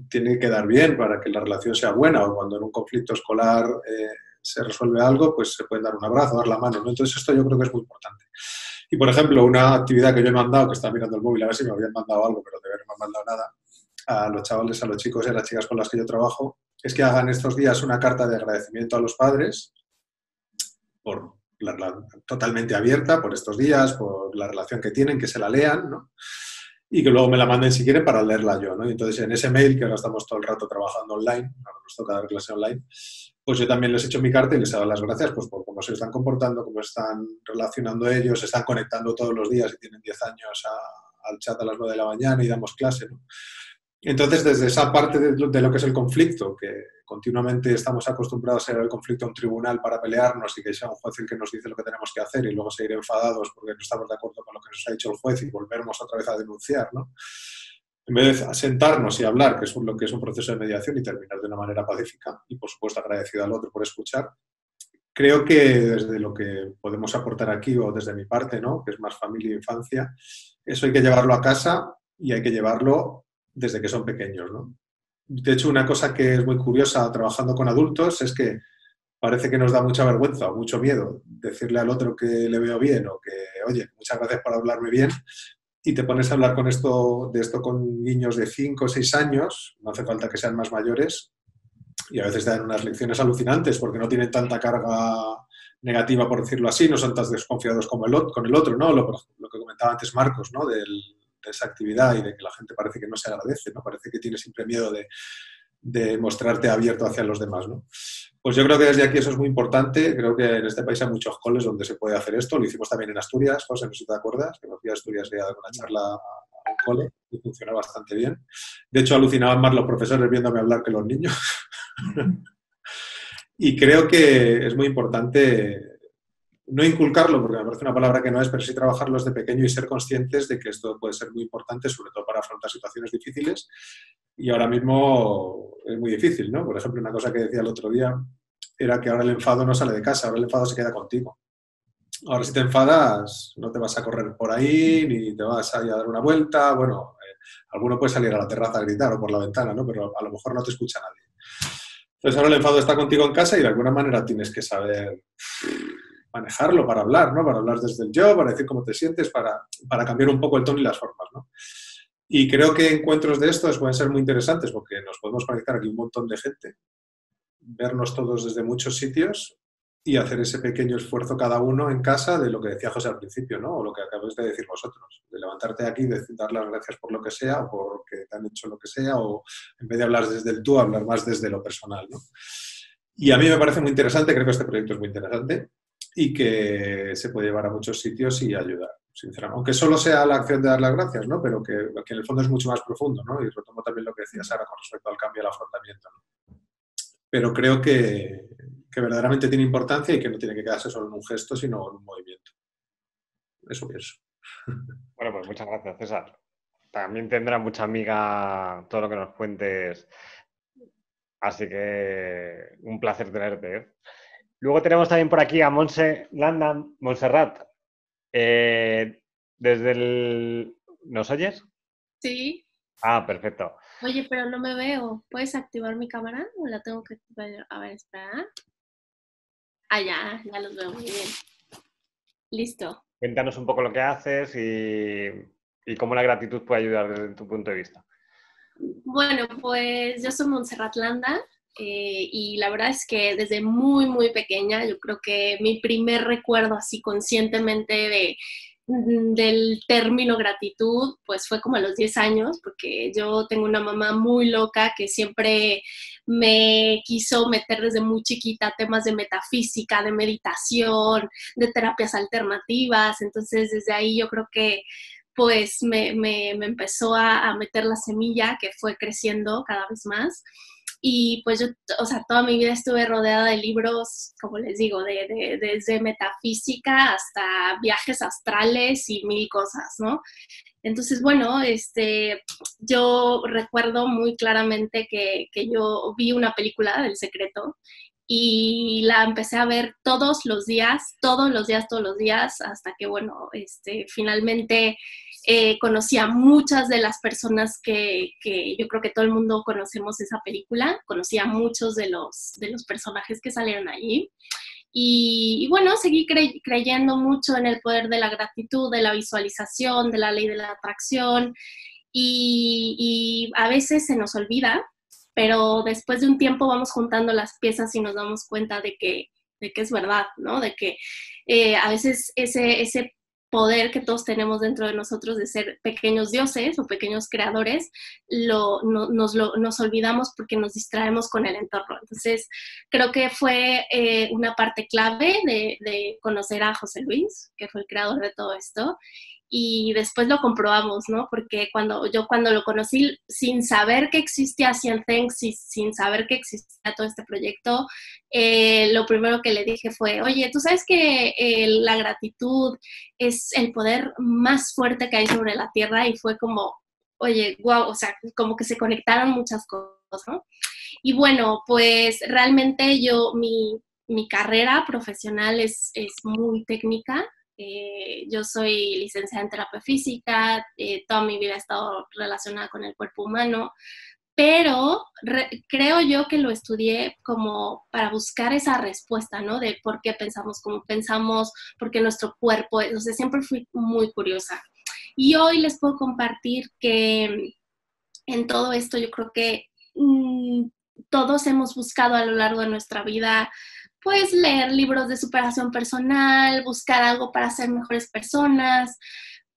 tiene que dar bien para que la relación sea buena, o cuando en un conflicto escolar eh, se resuelve algo, pues se puede dar un abrazo, dar la mano, ¿no? Entonces esto yo creo que es muy importante. Y, por ejemplo, una actividad que yo he mandado, que estaba mirando el móvil a ver si me habían mandado algo, pero de ver no me han mandado nada, a los chavales, a los chicos y a las chicas con las que yo trabajo, es que hagan estos días una carta de agradecimiento a los padres por totalmente abierta, por estos días, por la relación que tienen, que se la lean, ¿no? Y que luego me la manden si quieren para leerla yo, ¿no? Y entonces en ese mail, que ahora estamos todo el rato trabajando online, ahora nos toca dar clase online, pues yo también les he hecho mi carta y les dado las gracias pues, por cómo se están comportando, cómo están relacionando ellos, se están conectando todos los días y tienen 10 años a, al chat a las 9 de la mañana y damos clase. ¿no? Entonces, desde esa parte de, lo que es el conflicto, que continuamente estamos acostumbrados a ir al conflicto a un tribunal para pelearnos y que sea un juez el que nos dice lo que tenemos que hacer y luego seguir enfadados porque no estamos de acuerdo con lo que nos ha dicho el juez y volvemos otra vez a denunciar, ¿no? En vez de sentarnos y hablar, que es lo que es un proceso de mediación y terminar de una manera pacífica y, por supuesto, agradecido al otro por escuchar, creo que desde lo que podemos aportar aquí o desde mi parte, ¿no? que es más familia e infancia, eso hay que llevarlo a casa y hay que llevarlo desde que son pequeños. ¿no? De hecho, una cosa que es muy curiosa trabajando con adultos es que parece que nos da mucha vergüenza o mucho miedo decirle al otro que le veo bien o que, oye, muchas gracias por hablarme bien, y te pones a hablar con esto, de esto con niños de 5 o 6 años, no hace falta que sean más mayores, y a veces dan unas lecciones alucinantes porque no tienen tanta carga negativa, por decirlo así, no son tan desconfiados como el, con el otro, ¿no? Lo, lo que comentaba antes Marcos, ¿no? Del, de esa actividad y de que la gente parece que no se agradece, ¿no? Parece que tiene siempre miedo de, mostrarte abierto hacia los demás, ¿no? Pues yo creo que desde aquí eso es muy importante. Creo que en este país hay muchos coles donde se puede hacer esto. Lo hicimos también en Asturias, José, no sé si te acuerdas, que me fui a Asturias a dar una charla a un cole y funcionó bastante bien. De hecho, alucinaban más los profesores viéndome hablar que los niños. y creo que es muy importante no inculcarlo, porque me parece una palabra que no es, pero sí trabajarlo desde pequeño y ser conscientes de que esto puede ser muy importante, sobre todo para afrontar situaciones difíciles. Y ahora mismo es muy difícil, ¿no? Por ejemplo, una cosa que decía el otro día era que ahora el enfado no sale de casa, ahora el enfado se queda contigo. Ahora si te enfadas, no te vas a correr por ahí, ni te vas a ir a dar una vuelta. Bueno, eh, alguno puede salir a la terraza a gritar o por la ventana, ¿no? Pero a lo mejor no te escucha nadie. Entonces ahora el enfado está contigo en casa y de alguna manera tienes que saber manejarlo para hablar, ¿no? Para hablar desde el yo, para decir cómo te sientes, para, para cambiar un poco el tono y las formas, ¿no? Y creo que encuentros de estos pueden ser muy interesantes porque nos podemos conectar aquí un montón de gente, vernos todos desde muchos sitios y hacer ese pequeño esfuerzo cada uno en casa de lo que decía José al principio, ¿no? O lo que acabáis de decir vosotros, de levantarte aquí y dar las gracias por lo que sea o por que te han hecho lo que sea o en vez de hablar desde el tú, hablar más desde lo personal, ¿no? Y a mí me parece muy interesante, creo que este proyecto es muy interesante y que se puede llevar a muchos sitios y ayudar, sinceramente. Aunque solo sea la acción de dar las gracias, ¿no? Pero que, que en el fondo es mucho más profundo, ¿no? Y retomo también lo que decía Sara con respecto al cambio del afrontamiento, ¿no? Pero creo que, que verdaderamente tiene importancia y que no tiene que quedarse solo en un gesto, sino en un movimiento. Eso pienso. Bueno, pues muchas gracias, César. También tendrá mucha amiga todo lo que nos cuentes. Así que un placer tenerte. ¿eh? Luego tenemos también por aquí a Monse Landa, Montserrat. Eh, desde el... ¿Nos oyes? Sí. Ah, perfecto. Oye, pero no me veo. ¿Puedes activar mi cámara o la tengo que activar? A ver, espera. Ah, ya, ya los veo muy bien. Listo. Cuéntanos un poco lo que haces y, y cómo la gratitud puede ayudar desde tu punto de vista. Bueno, pues yo soy Montserrat Landa, eh, y la verdad es que desde muy, muy pequeña, yo creo que mi primer recuerdo así conscientemente de, del término gratitud, pues fue como a los 10 años, porque yo tengo una mamá muy loca que siempre me quiso meter desde muy chiquita temas de metafísica, de meditación, de terapias alternativas, entonces desde ahí yo creo que pues me, me, empezó a meter la semilla que fue creciendo cada vez más. Y pues yo, o sea, toda mi vida estuve rodeada de libros, como les digo, de, desde metafísica hasta viajes astrales y mil cosas, ¿no? Entonces, bueno, este, yo recuerdo muy claramente que, que yo vi una película del secreto y la empecé a ver todos los días, todos los días, todos los días, hasta que, bueno, este, finalmente eh, conocí a muchas de las personas que, que, yo creo que todo el mundo conocemos esa película, conocí a muchos de los, de los personajes que salieron allí. Y, bueno, seguí creyendo mucho en el poder de la gratitud, de la visualización, de la ley de la atracción. Y, y a veces se nos olvida, pero después de un tiempo vamos juntando las piezas y nos damos cuenta de que, de que es verdad, ¿no? De que eh, a veces ese, ese poder que todos tenemos dentro de nosotros de ser pequeños dioses o pequeños creadores, lo, nos, lo, nos, olvidamos porque nos distraemos con el entorno. Entonces, creo que fue eh, una parte clave de, de, conocer a José Luis, que fue el creador de todo esto. Y después lo comprobamos, ¿no? Porque cuando yo cuando lo conocí sin saber que existía y sin saber que existía todo este proyecto, eh, lo primero que le dije fue, oye, tú sabes que eh, la gratitud es el poder más fuerte que hay sobre la tierra y fue como, oye, wow, o sea, como que se conectaron muchas cosas, ¿no? Y bueno, pues realmente yo, mi, mi carrera profesional es, es muy técnica, eh, yo soy licenciada en terapia física, eh, toda mi vida he estado relacionada con el cuerpo humano, pero creo yo que lo estudié como para buscar esa respuesta, ¿no? De por qué pensamos como pensamos, por qué nuestro cuerpo, o sea, siempre fui muy curiosa. Y hoy les puedo compartir que en todo esto yo creo que mm, todos hemos buscado a lo largo de nuestra vida pues leer libros de superación personal, buscar algo para ser mejores personas,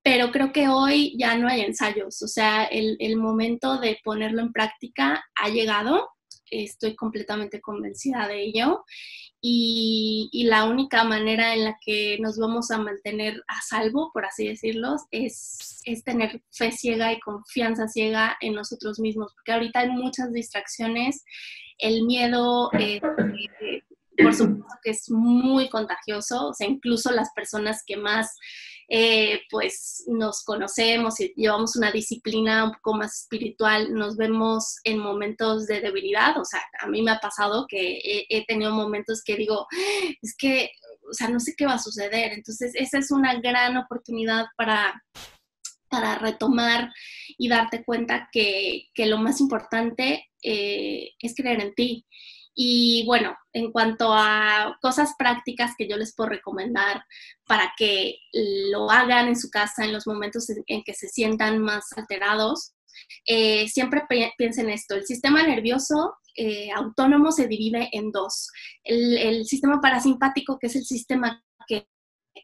pero creo que hoy ya no hay ensayos, o sea, el, momento de ponerlo en práctica ha llegado, estoy completamente convencida de ello, y, la única manera en la que nos vamos a mantener a salvo, por así decirlo, es, es tener fe ciega y confianza ciega en nosotros mismos, porque ahorita hay muchas distracciones, el miedo... Eh, por supuesto que es muy contagioso, o sea, incluso las personas que más eh, pues nos conocemos y llevamos una disciplina un poco más espiritual, nos vemos en momentos de debilidad, o sea, a mí me ha pasado que he, tenido momentos que digo, es que, o sea, no sé qué va a suceder, entonces esa es una gran oportunidad para para retomar y darte cuenta que, que lo más importante eh, es creer en ti y bueno, en cuanto a cosas prácticas que yo les puedo recomendar para que lo hagan en su casa en los momentos en, que se sientan más alterados, eh, siempre piensen esto, el sistema nervioso eh, autónomo se divide en dos. El, el, sistema parasimpático, que es el sistema que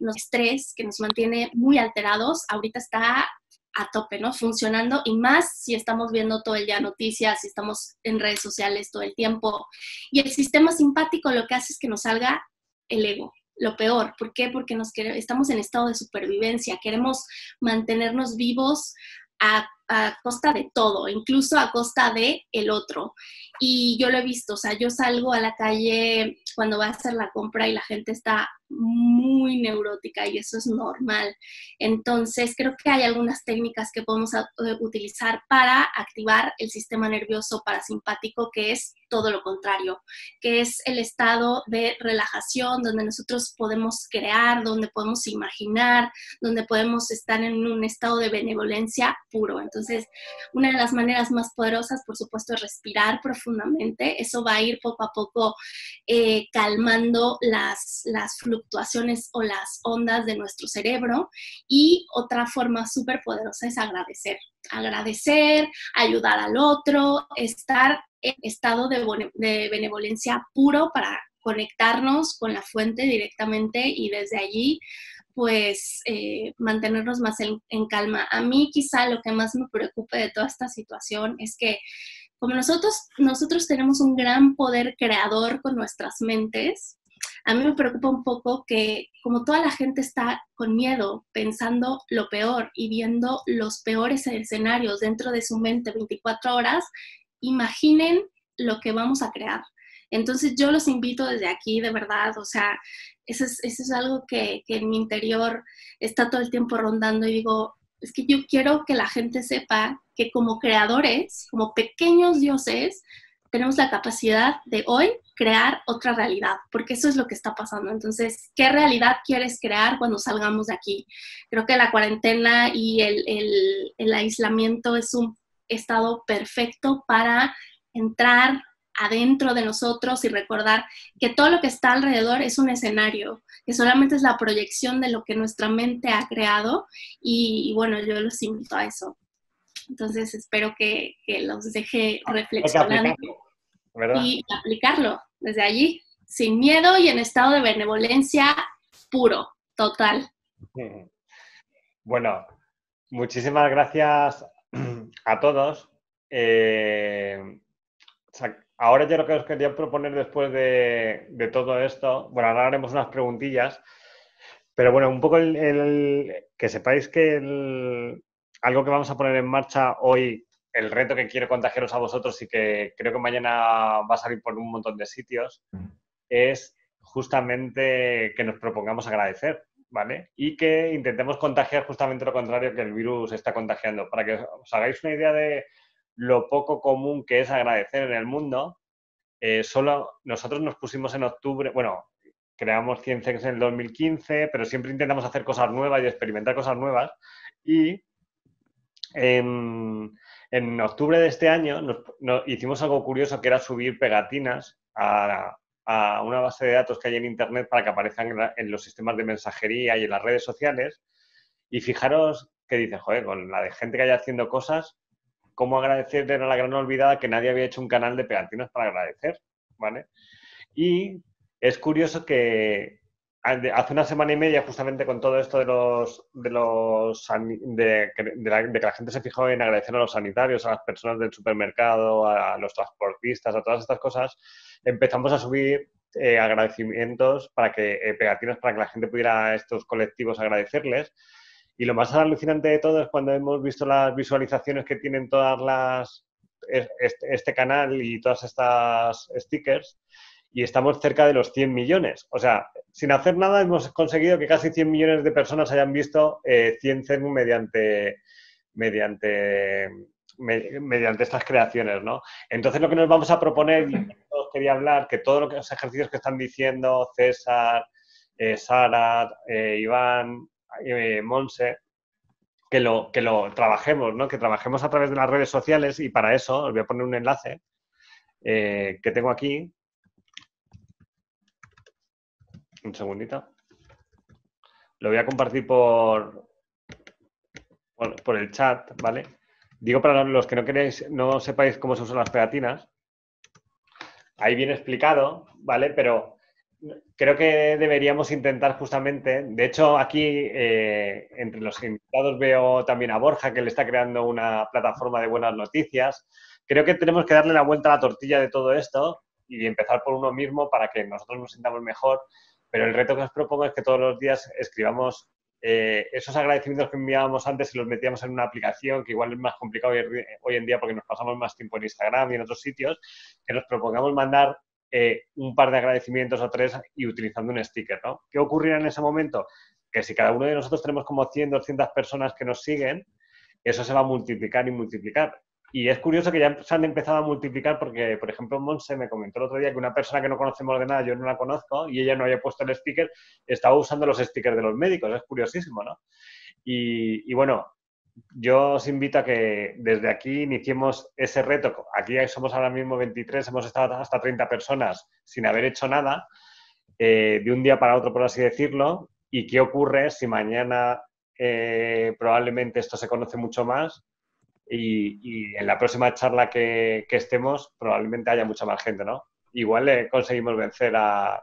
nos estrés, que nos mantiene muy alterados, ahorita está a tope, ¿no? Funcionando y más si estamos viendo todo el día noticias, si estamos en redes sociales todo el tiempo. Y el sistema simpático lo que hace es que nos salga el ego, lo peor. ¿Por qué? Porque nos estamos en estado de supervivencia, queremos mantenernos vivos a, a, costa de todo, incluso a costa de el otro. Y yo lo he visto, o sea, yo salgo a la calle cuando va a hacer la compra y la gente está muy neurótica y eso es normal. Entonces, creo que hay algunas técnicas que podemos eh, utilizar para activar el sistema nervioso parasimpático, que es todo lo contrario, que es el estado de relajación donde nosotros podemos crear, donde podemos imaginar, donde podemos estar en un estado de benevolencia puro. Entonces, una de las maneras más poderosas, por supuesto, es respirar profundamente. Eso va a ir poco a poco eh, calmando las fluctuaciones o las ondas de nuestro cerebro. Y otra forma súper poderosa es agradecer. Agradecer, ayudar al otro, estar en estado de, benevolencia puro para conectarnos con la fuente directamente y desde allí pues eh, mantenernos más en, calma. A mí quizá lo que más me preocupa de toda esta situación es que como nosotros, nosotros tenemos un gran poder creador con nuestras mentes, a mí me preocupa un poco que como toda la gente está con miedo, pensando lo peor y viendo los peores escenarios dentro de su mente 24 horas, imaginen lo que vamos a crear. Entonces yo los invito desde aquí, de verdad, o sea, eso es, eso es algo que, en mi interior está todo el tiempo rondando y digo, es que yo quiero que la gente sepa que como creadores, como pequeños dioses, tenemos la capacidad de hoy crear otra realidad, porque eso es lo que está pasando. Entonces, ¿qué realidad quieres crear cuando salgamos de aquí? Creo que la cuarentena y el aislamiento es un estado perfecto para entrar adentro de nosotros y recordar que todo lo que está alrededor es un escenario, que solamente es la proyección de lo que nuestra mente ha creado y, bueno, yo los invito a eso. Entonces espero que, los deje reflexionando y aplicarlo desde allí, sin miedo y en estado de benevolencia puro, total. Bueno, muchísimas gracias a todos. Eh, ahora yo lo que os quería proponer después de, todo esto, bueno, ahora haremos unas preguntillas, Pero bueno, un poco el, el- que sepáis que el- algo que vamos a poner en marcha hoy, el reto que quiero contagiaros a vosotros y que creo que mañana va a salir por un montón de sitios, es justamente que nos propongamos agradecer, ¿vale? Y que intentemos contagiar justamente lo contrario que el virus está contagiando. Para que os hagáis una idea de lo poco común que es agradecer en el mundo, eh, solo nosotros nos pusimos en octubre, bueno, creamos Ciencex en el 2015, pero siempre intentamos hacer cosas nuevas y experimentar cosas nuevas. Y en, en octubre de este año hicimos algo curioso que era subir pegatinas a, una base de datos que hay en Internet para que aparezcan en, los sistemas de mensajería y en las redes sociales. Y fijaros que dice, joder, con la de gente que haya haciendo cosas, ¿cómo agradecerle a la gran olvidada que nadie había hecho un canal de pegatinas para agradecer? ¿Vale? Y es curioso que hace una semana y media, justamente con todo esto de los, de los de, de la, de que la gente se fijó en agradecer a los sanitarios, a las personas del supermercado, a los transportistas, a todas estas cosas, empezamos a subir eh, agradecimientos para que eh, pegatinas para que la gente pudiera a estos colectivos agradecerles. Y lo más alucinante de todo es cuando hemos visto las visualizaciones que tienen todas las este, este canal y todas estas stickers y estamos cerca de los 100 millones. O sea, sin hacer nada hemos conseguido que casi 100 millones de personas hayan visto eh, 100 CERN mediante, mediante, me- mediante estas creaciones, ¿no? Entonces lo que nos vamos a proponer, y os quería hablar, que todos los ejercicios que están diciendo César, eh, Sara, eh, Iván, eh, Monse, que lo, que lo trabajemos, ¿no? Que trabajemos a través de las redes sociales y para eso os voy a poner un enlace eh, que tengo aquí. Un segundito. Lo voy a compartir por, por, por el chat, ¿vale? Digo para los que no queréis, no sepáis cómo se usan las pegatinas. Ahí viene explicado, ¿vale? Pero creo que deberíamos intentar justamente, de hecho aquí eh, entre los invitados veo también a Borja que le está creando una plataforma de buenas noticias. Creo que tenemos que darle la vuelta a la tortilla de todo esto y empezar por uno mismo para que nosotros nos sintamos mejor. Pero el reto que os propongo es que todos los días escribamos eh, esos agradecimientos que enviábamos antes y los metíamos en una aplicación, que igual es más complicado hoy, hoy en día porque nos pasamos más tiempo en Instagram y en otros sitios, que nos propongamos mandar eh, un par de agradecimientos o tres y utilizando un sticker, ¿no? ¿Qué ocurrirá en ese momento? Que si cada uno de nosotros tenemos como 100, 200 personas que nos siguen, eso se va a multiplicar y multiplicar. Y es curioso que ya se han empezado a multiplicar porque, por ejemplo, Monse me comentó el otro día que una persona que no conocemos de nada, yo no la conozco, y ella no había puesto el sticker, estaba usando los stickers de los médicos. Es curiosísimo, ¿no? Y, y bueno, yo os invito a que desde aquí iniciemos ese reto. Aquí somos ahora mismo 23, hemos estado hasta 30 personas sin haber hecho nada, eh, de un día para otro, por así decirlo. ¿Y qué ocurre si mañana eh, probablemente esto se conoce mucho más? Y, en la próxima charla que, estemos probablemente haya mucha más gente, ¿no? Igual le conseguimos vencer a,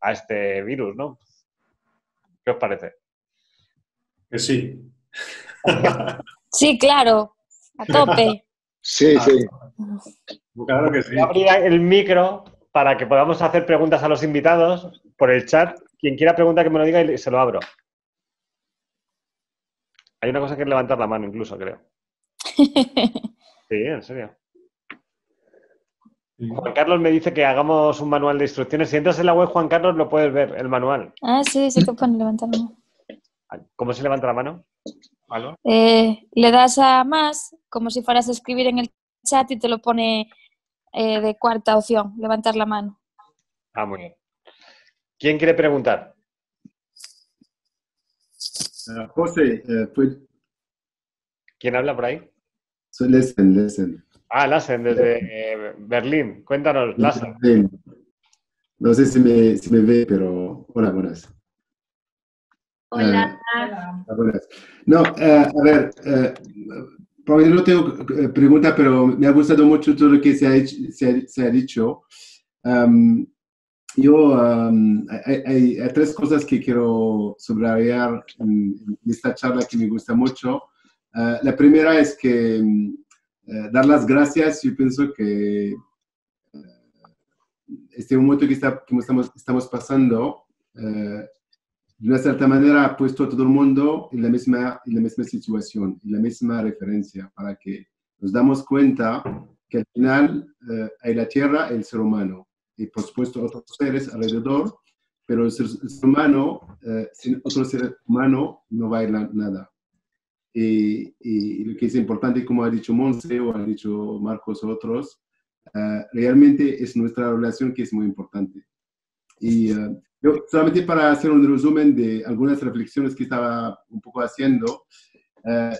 a este virus, ¿no? ¿Qué os parece? Que sí. Sí, claro, a tope. Sí, sí. Claro que sí. Voy a abrir el micro para que podamos hacer preguntas a los invitados por el chat. Quien quiera preguntar que me lo diga y se lo abro. Hay una cosa que es levantar la mano incluso, creo. Sí, en serio. Juan Carlos me dice que hagamos un manual de instrucciones. Si entras en la web, Juan Carlos, lo puedes ver, el manual. Ah, sí, sí que pone levantar la mano. ¿Cómo se levanta la mano? Eh, le das a más, como si fueras a escribir en el chat y te lo pone eh, de cuarta opción, levantar la mano. Ah, muy bien. ¿Quién quiere preguntar? Uh, José, uh, pues, ¿Quién habla por ahí? soy Lesen, Lesen. Ah, Lassen, desde eh, Berlín. Cuéntanos, Lassen. No sé si me, si me ve, pero hola, buenas. Hola. Buenas. No, eh, a ver, eh, no tengo eh, pregunta, pero me ha gustado mucho todo lo que se ha, hecho- se ha- se ha dicho. Um, yo, um, hay, hay- hay tres cosas que quiero subrayar en, esta charla que me gusta mucho. Uh, la primera es que eh, dar las gracias, yo pienso que eh, este momento que, está, que estamos, estamos pasando, eh, de una cierta manera ha puesto a todo el mundo en la misma, en la misma situación, en la misma referencia, para que nos damos cuenta que al final eh, hay la Tierra, el ser humano, y por supuesto otros seres alrededor, pero el ser, humano, eh, sin otro ser humano, no va a ir nada. Y, lo que es importante, como ha dicho Monse o ha dicho Marcos o otros, eh, realmente es nuestra relación que es muy importante. Y yo solamente para hacer un resumen de algunas reflexiones que estaba un poco haciendo,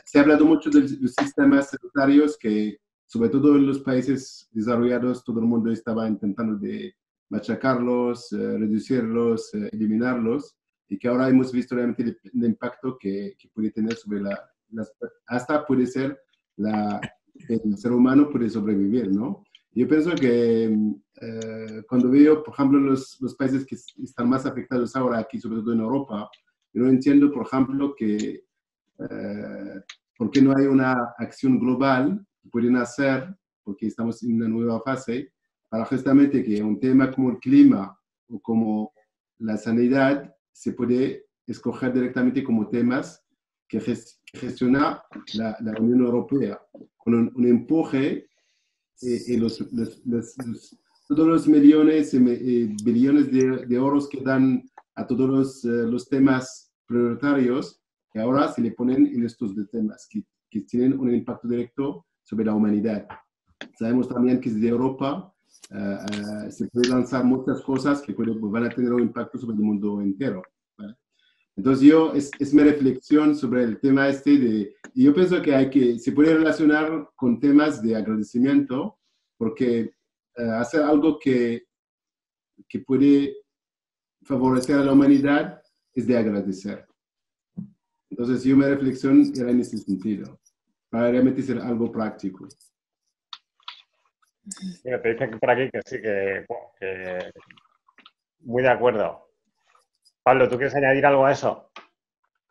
se ha hablado mucho de los sistemas sanitarios que sobre todo en los países desarrollados, todo el mundo estaba intentando de machacarlos, eh, reducirlos, eh, eliminarlos, y que ahora hemos visto realmente el, impacto que, que, puede tener sobre la, hasta puede ser la, el ser humano puede sobrevivir, ¿no? Yo pienso que eh, cuando veo, por ejemplo, los, los, países que están más afectados ahora aquí, sobre todo en Europa, yo no entiendo, por ejemplo, que por qué no hay una acción global pueden hacer, porque estamos en una nueva fase, para justamente que un tema como el clima o como la sanidad se puede escoger directamente como temas que gestiona la, la Unión Europea, con un, empuje eh, y los, todos los millones y eh, billones de, de, euros que dan a todos los, eh, los temas prioritarios, que ahora se le ponen en estos temas que, que tienen un impacto directo sobre la humanidad. Sabemos también que desde Europa eh, eh, se pueden lanzar muchas cosas que van a tener un impacto sobre el mundo entero. Entonces yo, es, es, mi reflexión sobre el tema este de, y yo pienso que hay que, se puede relacionar con temas de agradecimiento, porque eh, hacer algo que, que puede favorecer a la humanidad es de agradecer. Entonces yo mi reflexión era en ese sentido para realmente ser algo práctico. Mira, te dicen por aquí que sí, que, muy de acuerdo. Pablo, ¿tú quieres añadir algo a eso?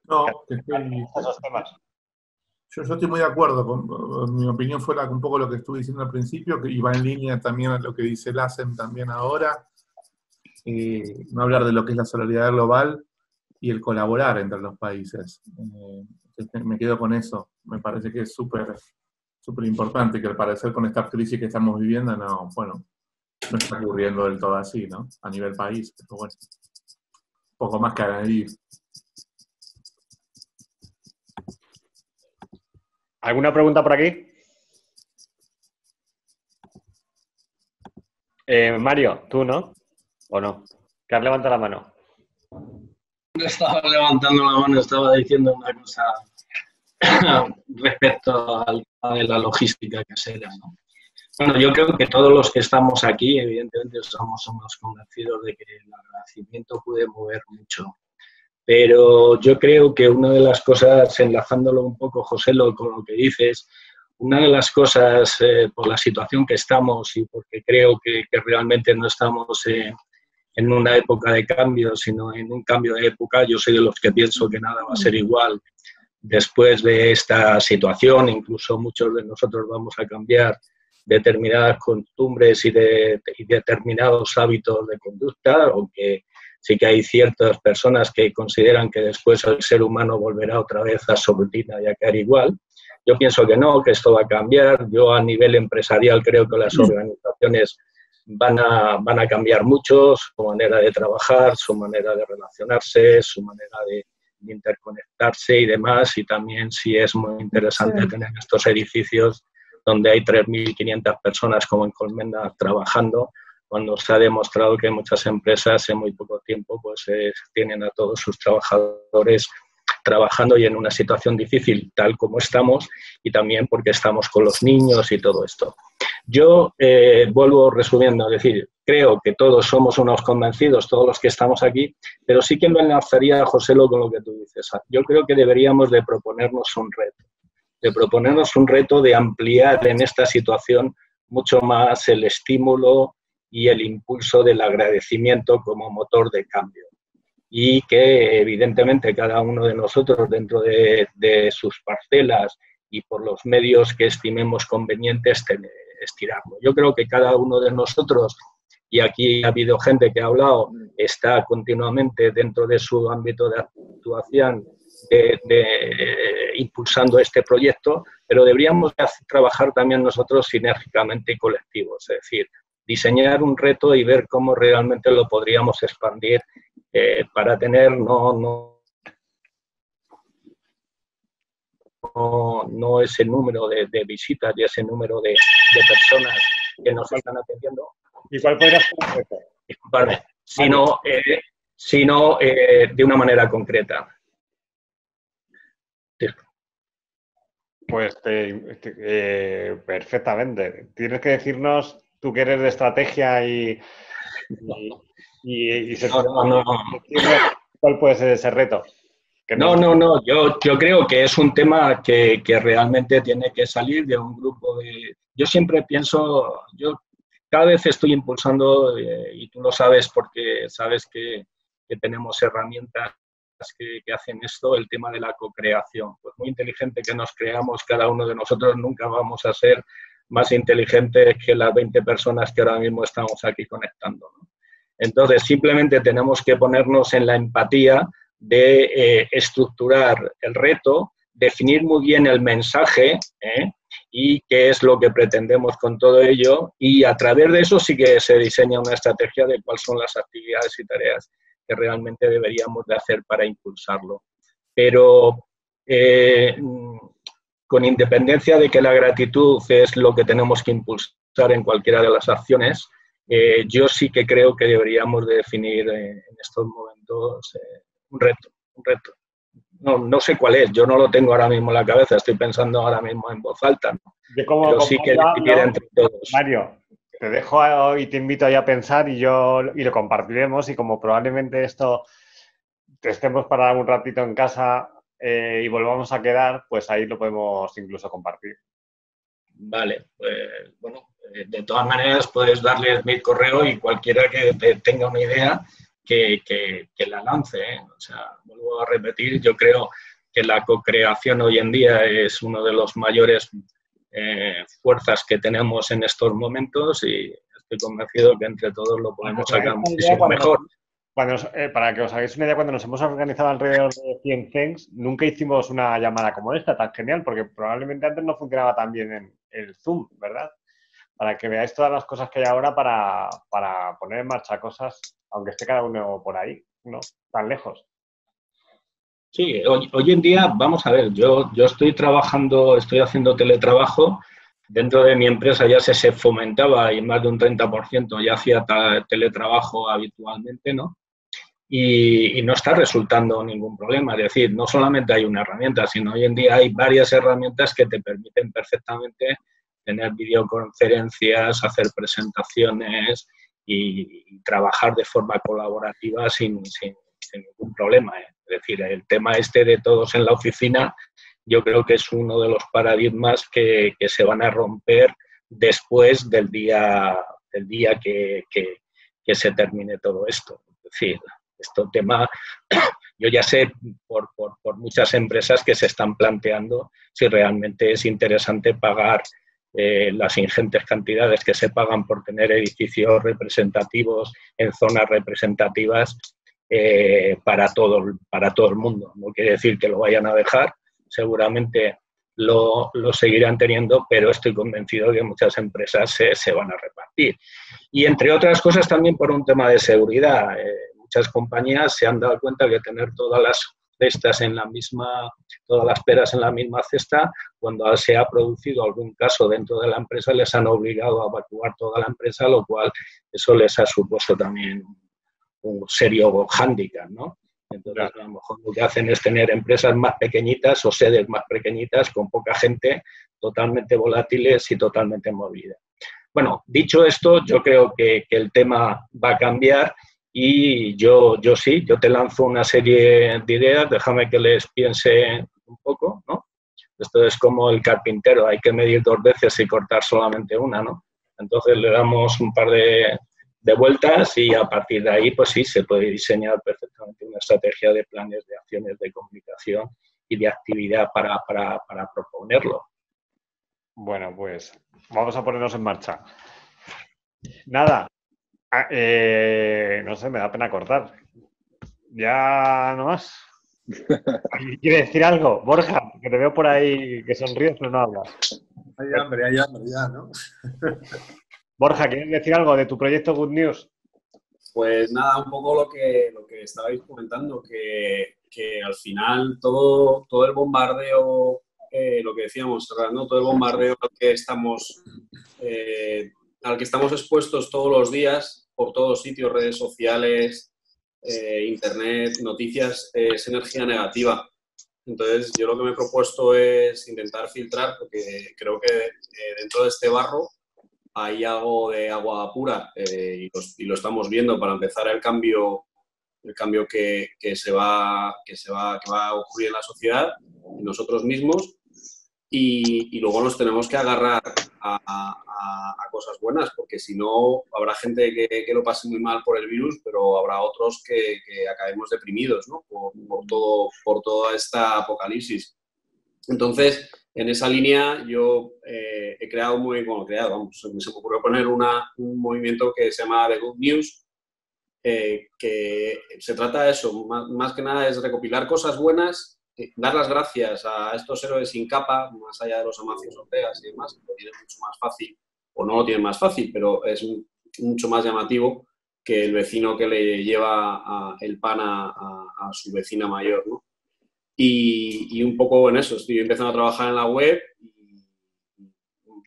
No, estoy, esos temas. Yo, estoy muy de acuerdo. Con, mi opinión fue un poco lo que estuve diciendo al principio, que iba en línea también a lo que dice LASEM también ahora. no hablar de lo que es la solidaridad global y el colaborar entre los países. Eh, me quedo con eso. Me parece que es súper súper importante que al parecer con esta crisis que estamos viviendo, no, bueno, no está ocurriendo del todo así, ¿no? A nivel país, pero bueno, poco más que añadir. ¿Alguna pregunta por aquí? Eh, Mario, tú, ¿no? ¿O no? Que has levantado la mano. Estaba levantando la mano, estaba diciendo una cosa respecto a la logística casera. ¿no? Bueno, yo creo que todos los que estamos aquí, evidentemente, somos unos convencidos de que el agradecimiento puede mover mucho. Pero yo creo que una de las cosas, enlazándolo un poco, José, lo, con lo que dices, una de las cosas eh, por la situación que estamos y porque creo que, que realmente no estamos en una época de cambio, sino en un cambio de época, yo soy de los que pienso que nada va a ser igual después de esta situación, incluso muchos de nosotros vamos a cambiar determinadas costumbres y, de, determinados hábitos de conducta, aunque sí que hay ciertas personas que consideran que después el ser humano volverá otra vez a su rutina y a caer igual. Yo pienso que no, que esto va a cambiar. Yo a nivel empresarial creo que las organizaciones van a, van a cambiar mucho, su manera de trabajar, su manera de relacionarse, su manera de, interconectarse y demás, y también si es muy interesante tener estos edificios donde hay 3.500 personas como en Colmena trabajando, cuando se ha demostrado que muchas empresas en muy poco tiempo pues eh, tienen a todos sus trabajadores trabajando y en una situación difícil tal como estamos y también porque estamos con los niños y todo esto. Yo eh, vuelvo resumiendo, es decir, creo que todos somos unos convencidos, todos los que estamos aquí, pero sí que me enlazaría, José, con lo que tú dices. Yo creo que deberíamos de proponernos un reto, de proponernos un reto de ampliar en esta situación mucho más el estímulo y el impulso del agradecimiento como motor de cambio y que evidentemente cada uno de nosotros dentro de, sus parcelas y por los medios que estimemos convenientes estirarlo. Yo creo que cada uno de nosotros y aquí ha habido gente que ha hablado, está continuamente dentro de su ámbito de actuación de, impulsando este proyecto, pero deberíamos trabajar también nosotros sinérgicamente y colectivos, es decir, diseñar un reto y ver cómo realmente lo podríamos expandir eh, para tener no, no, no, ese número de, visitas y ese número de, personas que nos están atendiendo. ¿Y cuál podría ser sino, eh, sino eh, de una manera concreta. Pues eh, perfectamente. Tienes que decirnos, tú que eres de estrategia y, y, cuál puede ser ese reto. no, no, no, yo, yo creo que es un tema que, realmente tiene que salir de un grupo de... Yo siempre pienso, yo cada vez estoy impulsando, eh, y tú lo sabes porque sabes que, que tenemos herramientas que, hacen esto, el tema de la co-creación. Pues muy inteligente que nos creamos cada uno de nosotros, nunca vamos a ser más inteligentes que las 20 personas que ahora mismo estamos aquí conectando. Entonces, simplemente tenemos que ponernos en la empatía de eh, estructurar el reto, definir muy bien el mensaje ¿eh? y qué es lo que pretendemos con todo ello y a través de eso sí que se diseña una estrategia de cuáles son las actividades y tareas que realmente deberíamos de hacer para impulsarlo. Pero eh, con independencia de que la gratitud es lo que tenemos que impulsar en cualquiera de las acciones, eh, yo sí que creo que deberíamos de definir eh, en estos momentos un reto, un reto. No, no, sé cuál es, yo no lo tengo ahora mismo en la cabeza, estoy pensando ahora mismo en voz alta. Pero sí que entre todos. Mario, te dejo y te invito a pensar y yo y lo compartiremos y como probablemente esto estemos para un ratito en casa eh, y volvamos a quedar, pues ahí lo podemos incluso compartir. Vale, pues bueno, eh, de todas maneras puedes darle mi correo y cualquiera que tenga una idea que, que, la lance. ¿eh? O sea, vuelvo a repetir, yo creo que la co-creación hoy en día es uno de los mayores eh, fuerzas que tenemos en estos momentos y estoy convencido que entre todos lo podemos sacar muchísimo mejor. Eh, para que os hagáis una idea, cuando nos hemos organizado alrededor de 100 Things, nunca hicimos una llamada como esta, tan genial, porque probablemente antes no funcionaba tan bien en el Zoom, ¿verdad? Para que veáis todas las cosas que hay ahora para, para poner en marcha cosas, aunque esté cada uno por ahí, no tan lejos. Sí, hoy, en día, vamos a ver, yo, yo estoy trabajando, estoy haciendo teletrabajo. Dentro de mi empresa ya se, se fomentaba y más de un 30% ya hacía teletrabajo habitualmente, ¿no? Y, no está resultando ningún problema. Es decir, no solamente hay una herramienta, sino hoy en día hay varias herramientas que te permiten perfectamente tener videoconferencias, hacer presentaciones y, trabajar de forma colaborativa sin, sin, sin ningún problema. ¿eh? Es decir, el tema este de todos en la oficina, yo creo que es uno de los paradigmas que, se van a romper después del día, del día que, se termine todo esto. Es decir, este tema, yo ya sé por, muchas empresas que se están planteando si realmente es interesante pagar eh, las ingentes cantidades que se pagan por tener edificios representativos en zonas representativas eh, para, todo, para todo el mundo. No quiere decir que lo vayan a dejar, seguramente lo, lo seguirán teniendo, pero estoy convencido que muchas empresas se, se, van a repartir. Y entre otras cosas también por un tema de seguridad. Eh, muchas compañías se han dado cuenta que tener todas las cestas en la misma, todas las peras en la misma cesta, cuando se ha producido algún caso dentro de la empresa, les han obligado a evacuar toda la empresa, lo cual eso les ha supuesto también un serio hándicap, ¿no? Entonces, a lo mejor lo que hacen es tener empresas más pequeñitas o sedes más pequeñitas con poca gente, totalmente volátiles y totalmente movidas. Bueno, dicho esto, yo creo que, que, el tema va a cambiar y yo, yo sí, yo te lanzo una serie de ideas, déjame que les piense un poco, ¿no? Esto es como el carpintero, hay que medir dos veces y cortar solamente una, ¿no? Entonces le damos un par de, de vueltas y a partir de ahí, pues sí, se puede diseñar perfectamente una estrategia de planes de acciones de comunicación y de actividad para, para, para proponerlo. Bueno, pues vamos a ponernos en marcha. Nada, eh, no sé, me da pena cortar. Ya no más. ¿Quiere decir algo? Borja, que te veo por ahí que sonríes, pero no hablas. Hay hambre, hay hambre ya, ¿no? Borja, ¿quieres decir algo de tu proyecto Good News? Pues nada, un poco lo que, lo que estabais comentando, que, que al final todo, todo el bombardeo, eh, lo que decíamos, ¿no? todo el bombardeo al que estamos, eh, al que estamos expuestos todos los días, por todos sitios, redes sociales, eh, internet, noticias, es energía negativa. Entonces, yo lo que me he propuesto es intentar filtrar, porque creo que dentro de este barro hay algo de agua pura y, y, lo estamos viendo para empezar el cambio el cambio que, que, se va, que, se va, que va a ocurrir en la sociedad, en nosotros mismos, y, y luego nos tenemos que agarrar a, a, a, cosas buenas, porque si no, habrá gente que, que, lo pase muy mal por el virus, pero habrá otros que, acabemos deprimidos ¿no? por, todo, por toda esta apocalipsis. Entonces, en esa línea yo eh, he creado muy, bueno, creado, vamos, se me ocurrió poner un movimiento que se llama The Good News, eh, que se trata de eso, más, que nada es recopilar cosas buenas, eh, dar las gracias a estos héroes sin capa, más allá de los Amacios Ortegas y demás, que lo tienen mucho más fácil, o no lo tienen más fácil, pero es mucho más llamativo que el vecino que le lleva el pan a, a, su vecina mayor. ¿no? Y, y, un poco en eso, estoy empezando a trabajar en la web y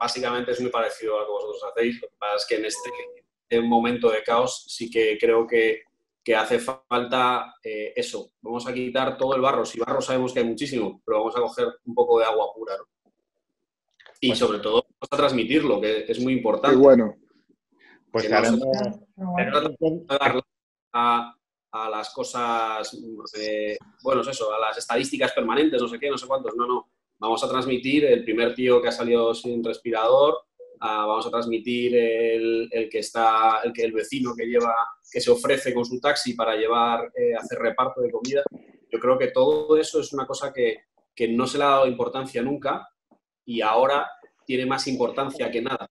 básicamente es muy parecido a lo que vosotros hacéis, lo que pasa es que en este momento de caos sí que creo que, que hace falta eh, eso. Vamos a quitar todo el barro. Si barro sabemos que hay muchísimo, pero vamos a coger un poco de agua pura. ¿no? Y pues sobre todo vamos a transmitirlo, que es muy importante. Qué bueno. Pues que no a, a, las cosas, eh, bueno, es eso, a las estadísticas permanentes, no sé qué, no sé cuántos. No, no. Vamos a transmitir el primer tío que ha salido sin respirador, vamos a transmitir el, el, que está, el, que el vecino que lleva, que se ofrece con su taxi para llevar, eh, hacer reparto de comida. Yo creo que todo eso es una cosa que, que no se le ha dado importancia nunca y ahora tiene más importancia que nada.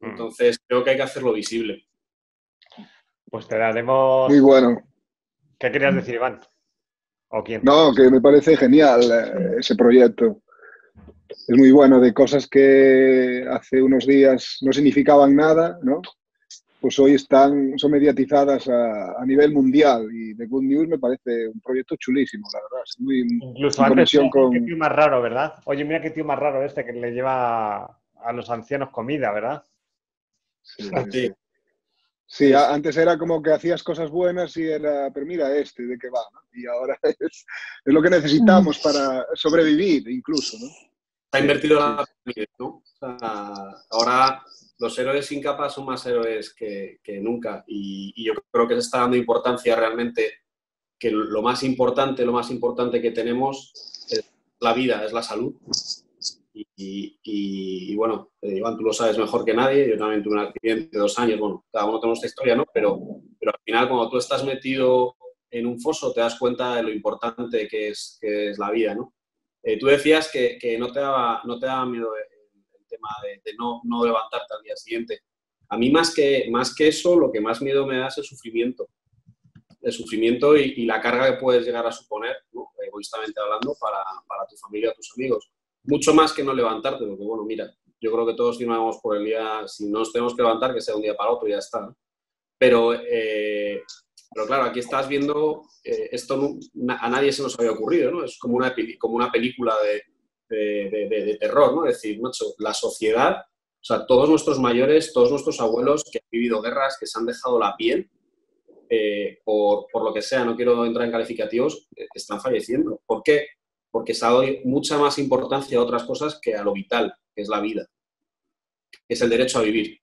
Mm. Entonces creo que hay que hacerlo visible. Pues te daremos. Muy bueno. ¿Qué querías decir, Iván? ¿O quién? No, que me parece genial eh, ese proyecto es muy bueno, de cosas que hace unos días no significaban nada, ¿no? Pues hoy están, son mediatizadas a, a nivel mundial y The Good News me parece un proyecto chulísimo, la verdad. Es muy, Incluso antes, con... qué tío más raro, ¿verdad? Oye, mira qué tío más raro este que le lleva a los ancianos comida, ¿verdad? Sí, sí. Sí antes era como que hacías cosas buenas y era, pero mira este, ¿de qué va? ¿no? Y ahora es, es, lo que necesitamos para sobrevivir incluso, ¿no? ha invertido la pirámide, ¿no? O sea, ahora los héroes sin capa son más héroes que, que nunca y, y, yo creo que se está dando importancia realmente que lo más importante, lo más importante que tenemos es la vida, es la salud. Y, y, y bueno, eh, Iván, tú lo sabes mejor que nadie, yo también tuve un accidente de dos años, bueno, cada uno tenemos esta historia, ¿no? Pero, pero al final cuando tú estás metido en un foso te das cuenta de lo importante que es, que es la vida, ¿no? Eh, tú decías que, que, no, te daba, no te daba miedo el, el tema de, de no, no, levantarte al día siguiente. A mí más que, más que eso, lo que más miedo me da es el sufrimiento. El sufrimiento y, y la carga que puedes llegar a suponer, ¿no? egoístamente hablando, para, para tu familia tus amigos. Mucho más que no levantarte, porque bueno, mira, yo creo que todos firmamos por el día, si no nos tenemos que levantar, que sea un día para otro ya está. Pero eh, pero claro, aquí estás viendo, eh, esto a nadie se nos había ocurrido, ¿no? Es como una, como una película de, de, terror, ¿no? Es decir, macho, la sociedad, o sea, todos nuestros mayores, todos nuestros abuelos que han vivido guerras, que se han dejado la piel, eh, por, por, lo que sea, no quiero entrar en calificativos, están falleciendo. ¿Por qué? Porque se ha dado mucha más importancia a otras cosas que a lo vital, que es la vida, que es el derecho a vivir.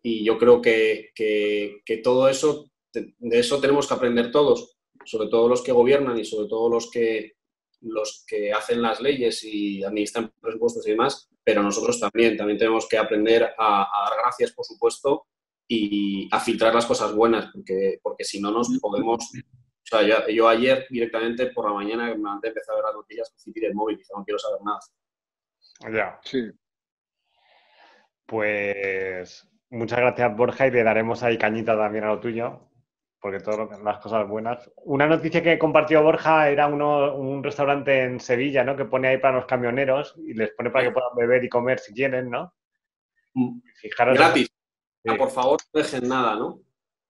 Y yo creo que, que, que todo eso de eso tenemos que aprender todos, sobre todo los que gobiernan y sobre todo los que, los que hacen las leyes y administran presupuestos y demás, pero nosotros también, también tenemos que aprender a, a dar gracias, por supuesto, y a filtrar las cosas buenas, porque, porque si no nos podemos... O sea, yo, yo ayer directamente por la mañana me antes de empezar a ver las noticias, cogí el móvil y dije, no quiero saber nada. Ya. Sí. Pues Muchas gracias, Borja, y le daremos ahí cañita también a lo tuyo, porque todas las cosas buenas. Una noticia que compartió Borja era uno, un restaurante en Sevilla, ¿no? Que pone ahí para los camioneros y les pone para que puedan beber y comer si quieren, ¿no? Fijaros. Gratis. Ah, por favor, no dejen nada, ¿no?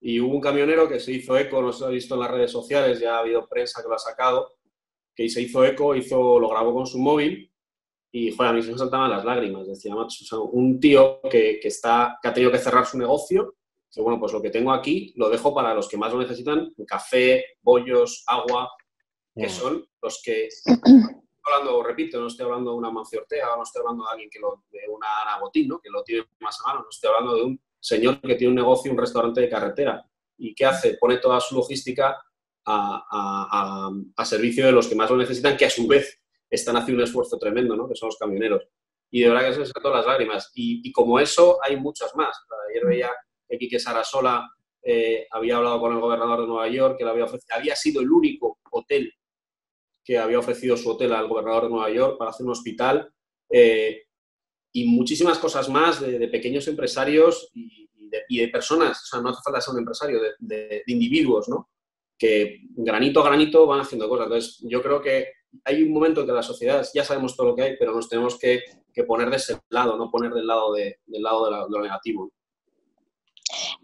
Y hubo un camionero que se hizo eco, no se ha visto en las redes sociales, ya ha habido prensa que lo ha sacado, que se hizo eco, hizo, lo grabó con su móvil y, joder, a mí se me saltaban las lágrimas. Decía, macho, o sea, un tío que, que, está, que ha tenido que cerrar su negocio, que bueno, pues lo que tengo aquí lo dejo para los que más lo necesitan, café, bollos, agua, que son los que... hablando, repito, no estoy hablando de una Mancio Ortega, no estoy hablando de alguien que lo, de una Ana Botín, ¿no? que lo tiene más a mano, no estoy hablando de un señor que tiene un negocio, un restaurante de carretera. ¿Y qué hace? Pone toda su logística a, servicio de los que más lo necesitan, que a su vez están haciendo un esfuerzo tremendo, ¿no? que son los camioneros. Y de verdad que se me todas las lágrimas. Y, y, como eso, hay muchas más. Ayer veía que Quique Sarasola eh, había hablado con el gobernador de Nueva York, que le había ofrecido, había sido el único hotel que había ofrecido su hotel al gobernador de Nueva York para hacer un hospital. Eh, y muchísimas cosas más de, de pequeños empresarios y, y, de, y, de, personas, o sea, no hace falta ser un empresario, de, de, individuos, ¿no? Que granito a granito van haciendo cosas. Entonces, yo creo que hay un momento en que la sociedad, ya sabemos todo lo que hay, pero nos tenemos que, que poner de ese lado, no poner del lado de, del lado de, la, de lo negativo.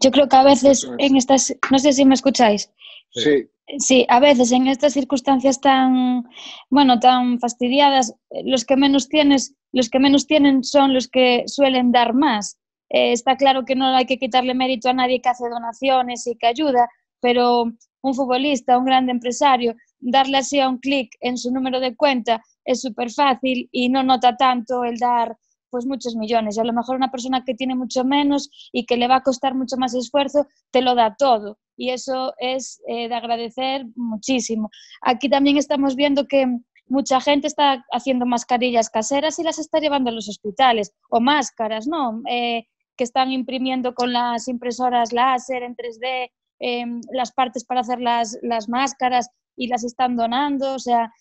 Yo creo que a veces en estas, no sé si me escucháis. Sí. Sí, a veces en estas circunstancias tan, bueno, tan fastidiadas, los que menos tienes, los que menos tienen son los que suelen dar más. Eh, está claro que no hay que quitarle mérito a nadie que hace donaciones y que ayuda, pero un futbolista, un gran empresario, darle así a un clic en su número de cuenta es súper fácil y no nota tanto el dar pues muchos millones. Y a lo mejor una persona que tiene mucho menos y que le va a costar mucho más esfuerzo, te lo da todo. Y eso es eh, de agradecer muchísimo. Aquí también estamos viendo que mucha gente está haciendo mascarillas caseras y las está llevando a los hospitales, o máscaras, ¿no? Eh, que están imprimiendo con las impresoras láser en 3D eh, las partes para hacer las, las máscaras y las están donando, o sea,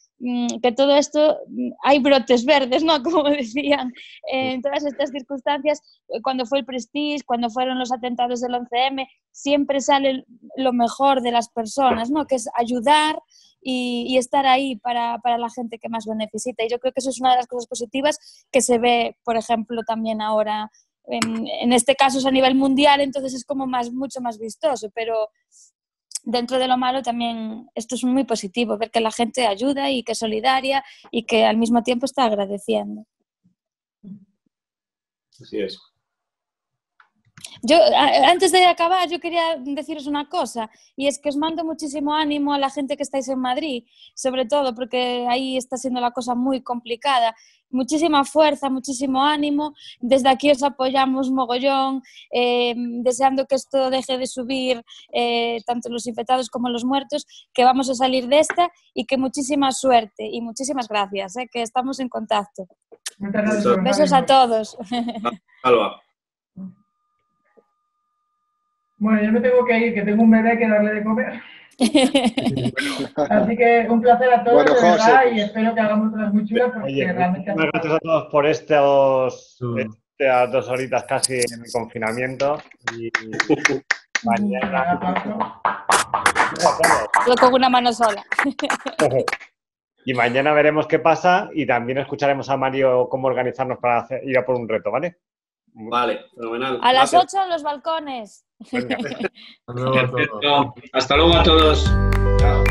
que todo esto, mm, hay brotes verdes, ¿no? Como decían, en todas estas circunstancias, eh, cuando fue el Prestige, cuando fueron los atentados del 11M, siempre sale lo mejor de las personas, ¿no? Que es ayudar y, y estar ahí para, para, la gente que más lo necesita. Y yo creo que eso es una de las cosas positivas que se ve, por ejemplo, también ahora. En, en este caso es a nivel mundial, entonces es como más, mucho más vistoso, pero dentro de lo malo también esto es muy positivo, ver que la gente ayuda y que es solidaria y que al mismo tiempo está agradeciendo. Así es. Yo, antes de acabar, yo quería deciros una cosa, y es que os mando muchísimo ánimo a la gente que estáis en Madrid, sobre todo porque ahí está siendo la cosa muy complicada. Muchísima fuerza, muchísimo ánimo. Desde aquí os apoyamos mogollón, eh, deseando que esto deje de subir eh, tanto los infectados como los muertos, que vamos a salir de esta y que muchísima suerte y muchísimas gracias, eh, que estamos en contacto. Besos a todos. Bueno, yo me tengo que ir, que tengo un bebé que darle de comer. Así que un placer a todos, bueno, de verdad, y espero que hagamos otras muy chulas porque Oye, realmente... Muchas gracias a todos por estos, estas dos horitas casi en el confinamiento. Y mañana... Yo con una mano sola. y mañana veremos qué pasa y también escucharemos a Mario cómo organizarnos para hacer, ir a por un reto, ¿vale? Vale, fenomenal. A las 8 en los balcones. Hasta luego a todos. Hasta luego a todos. Chao.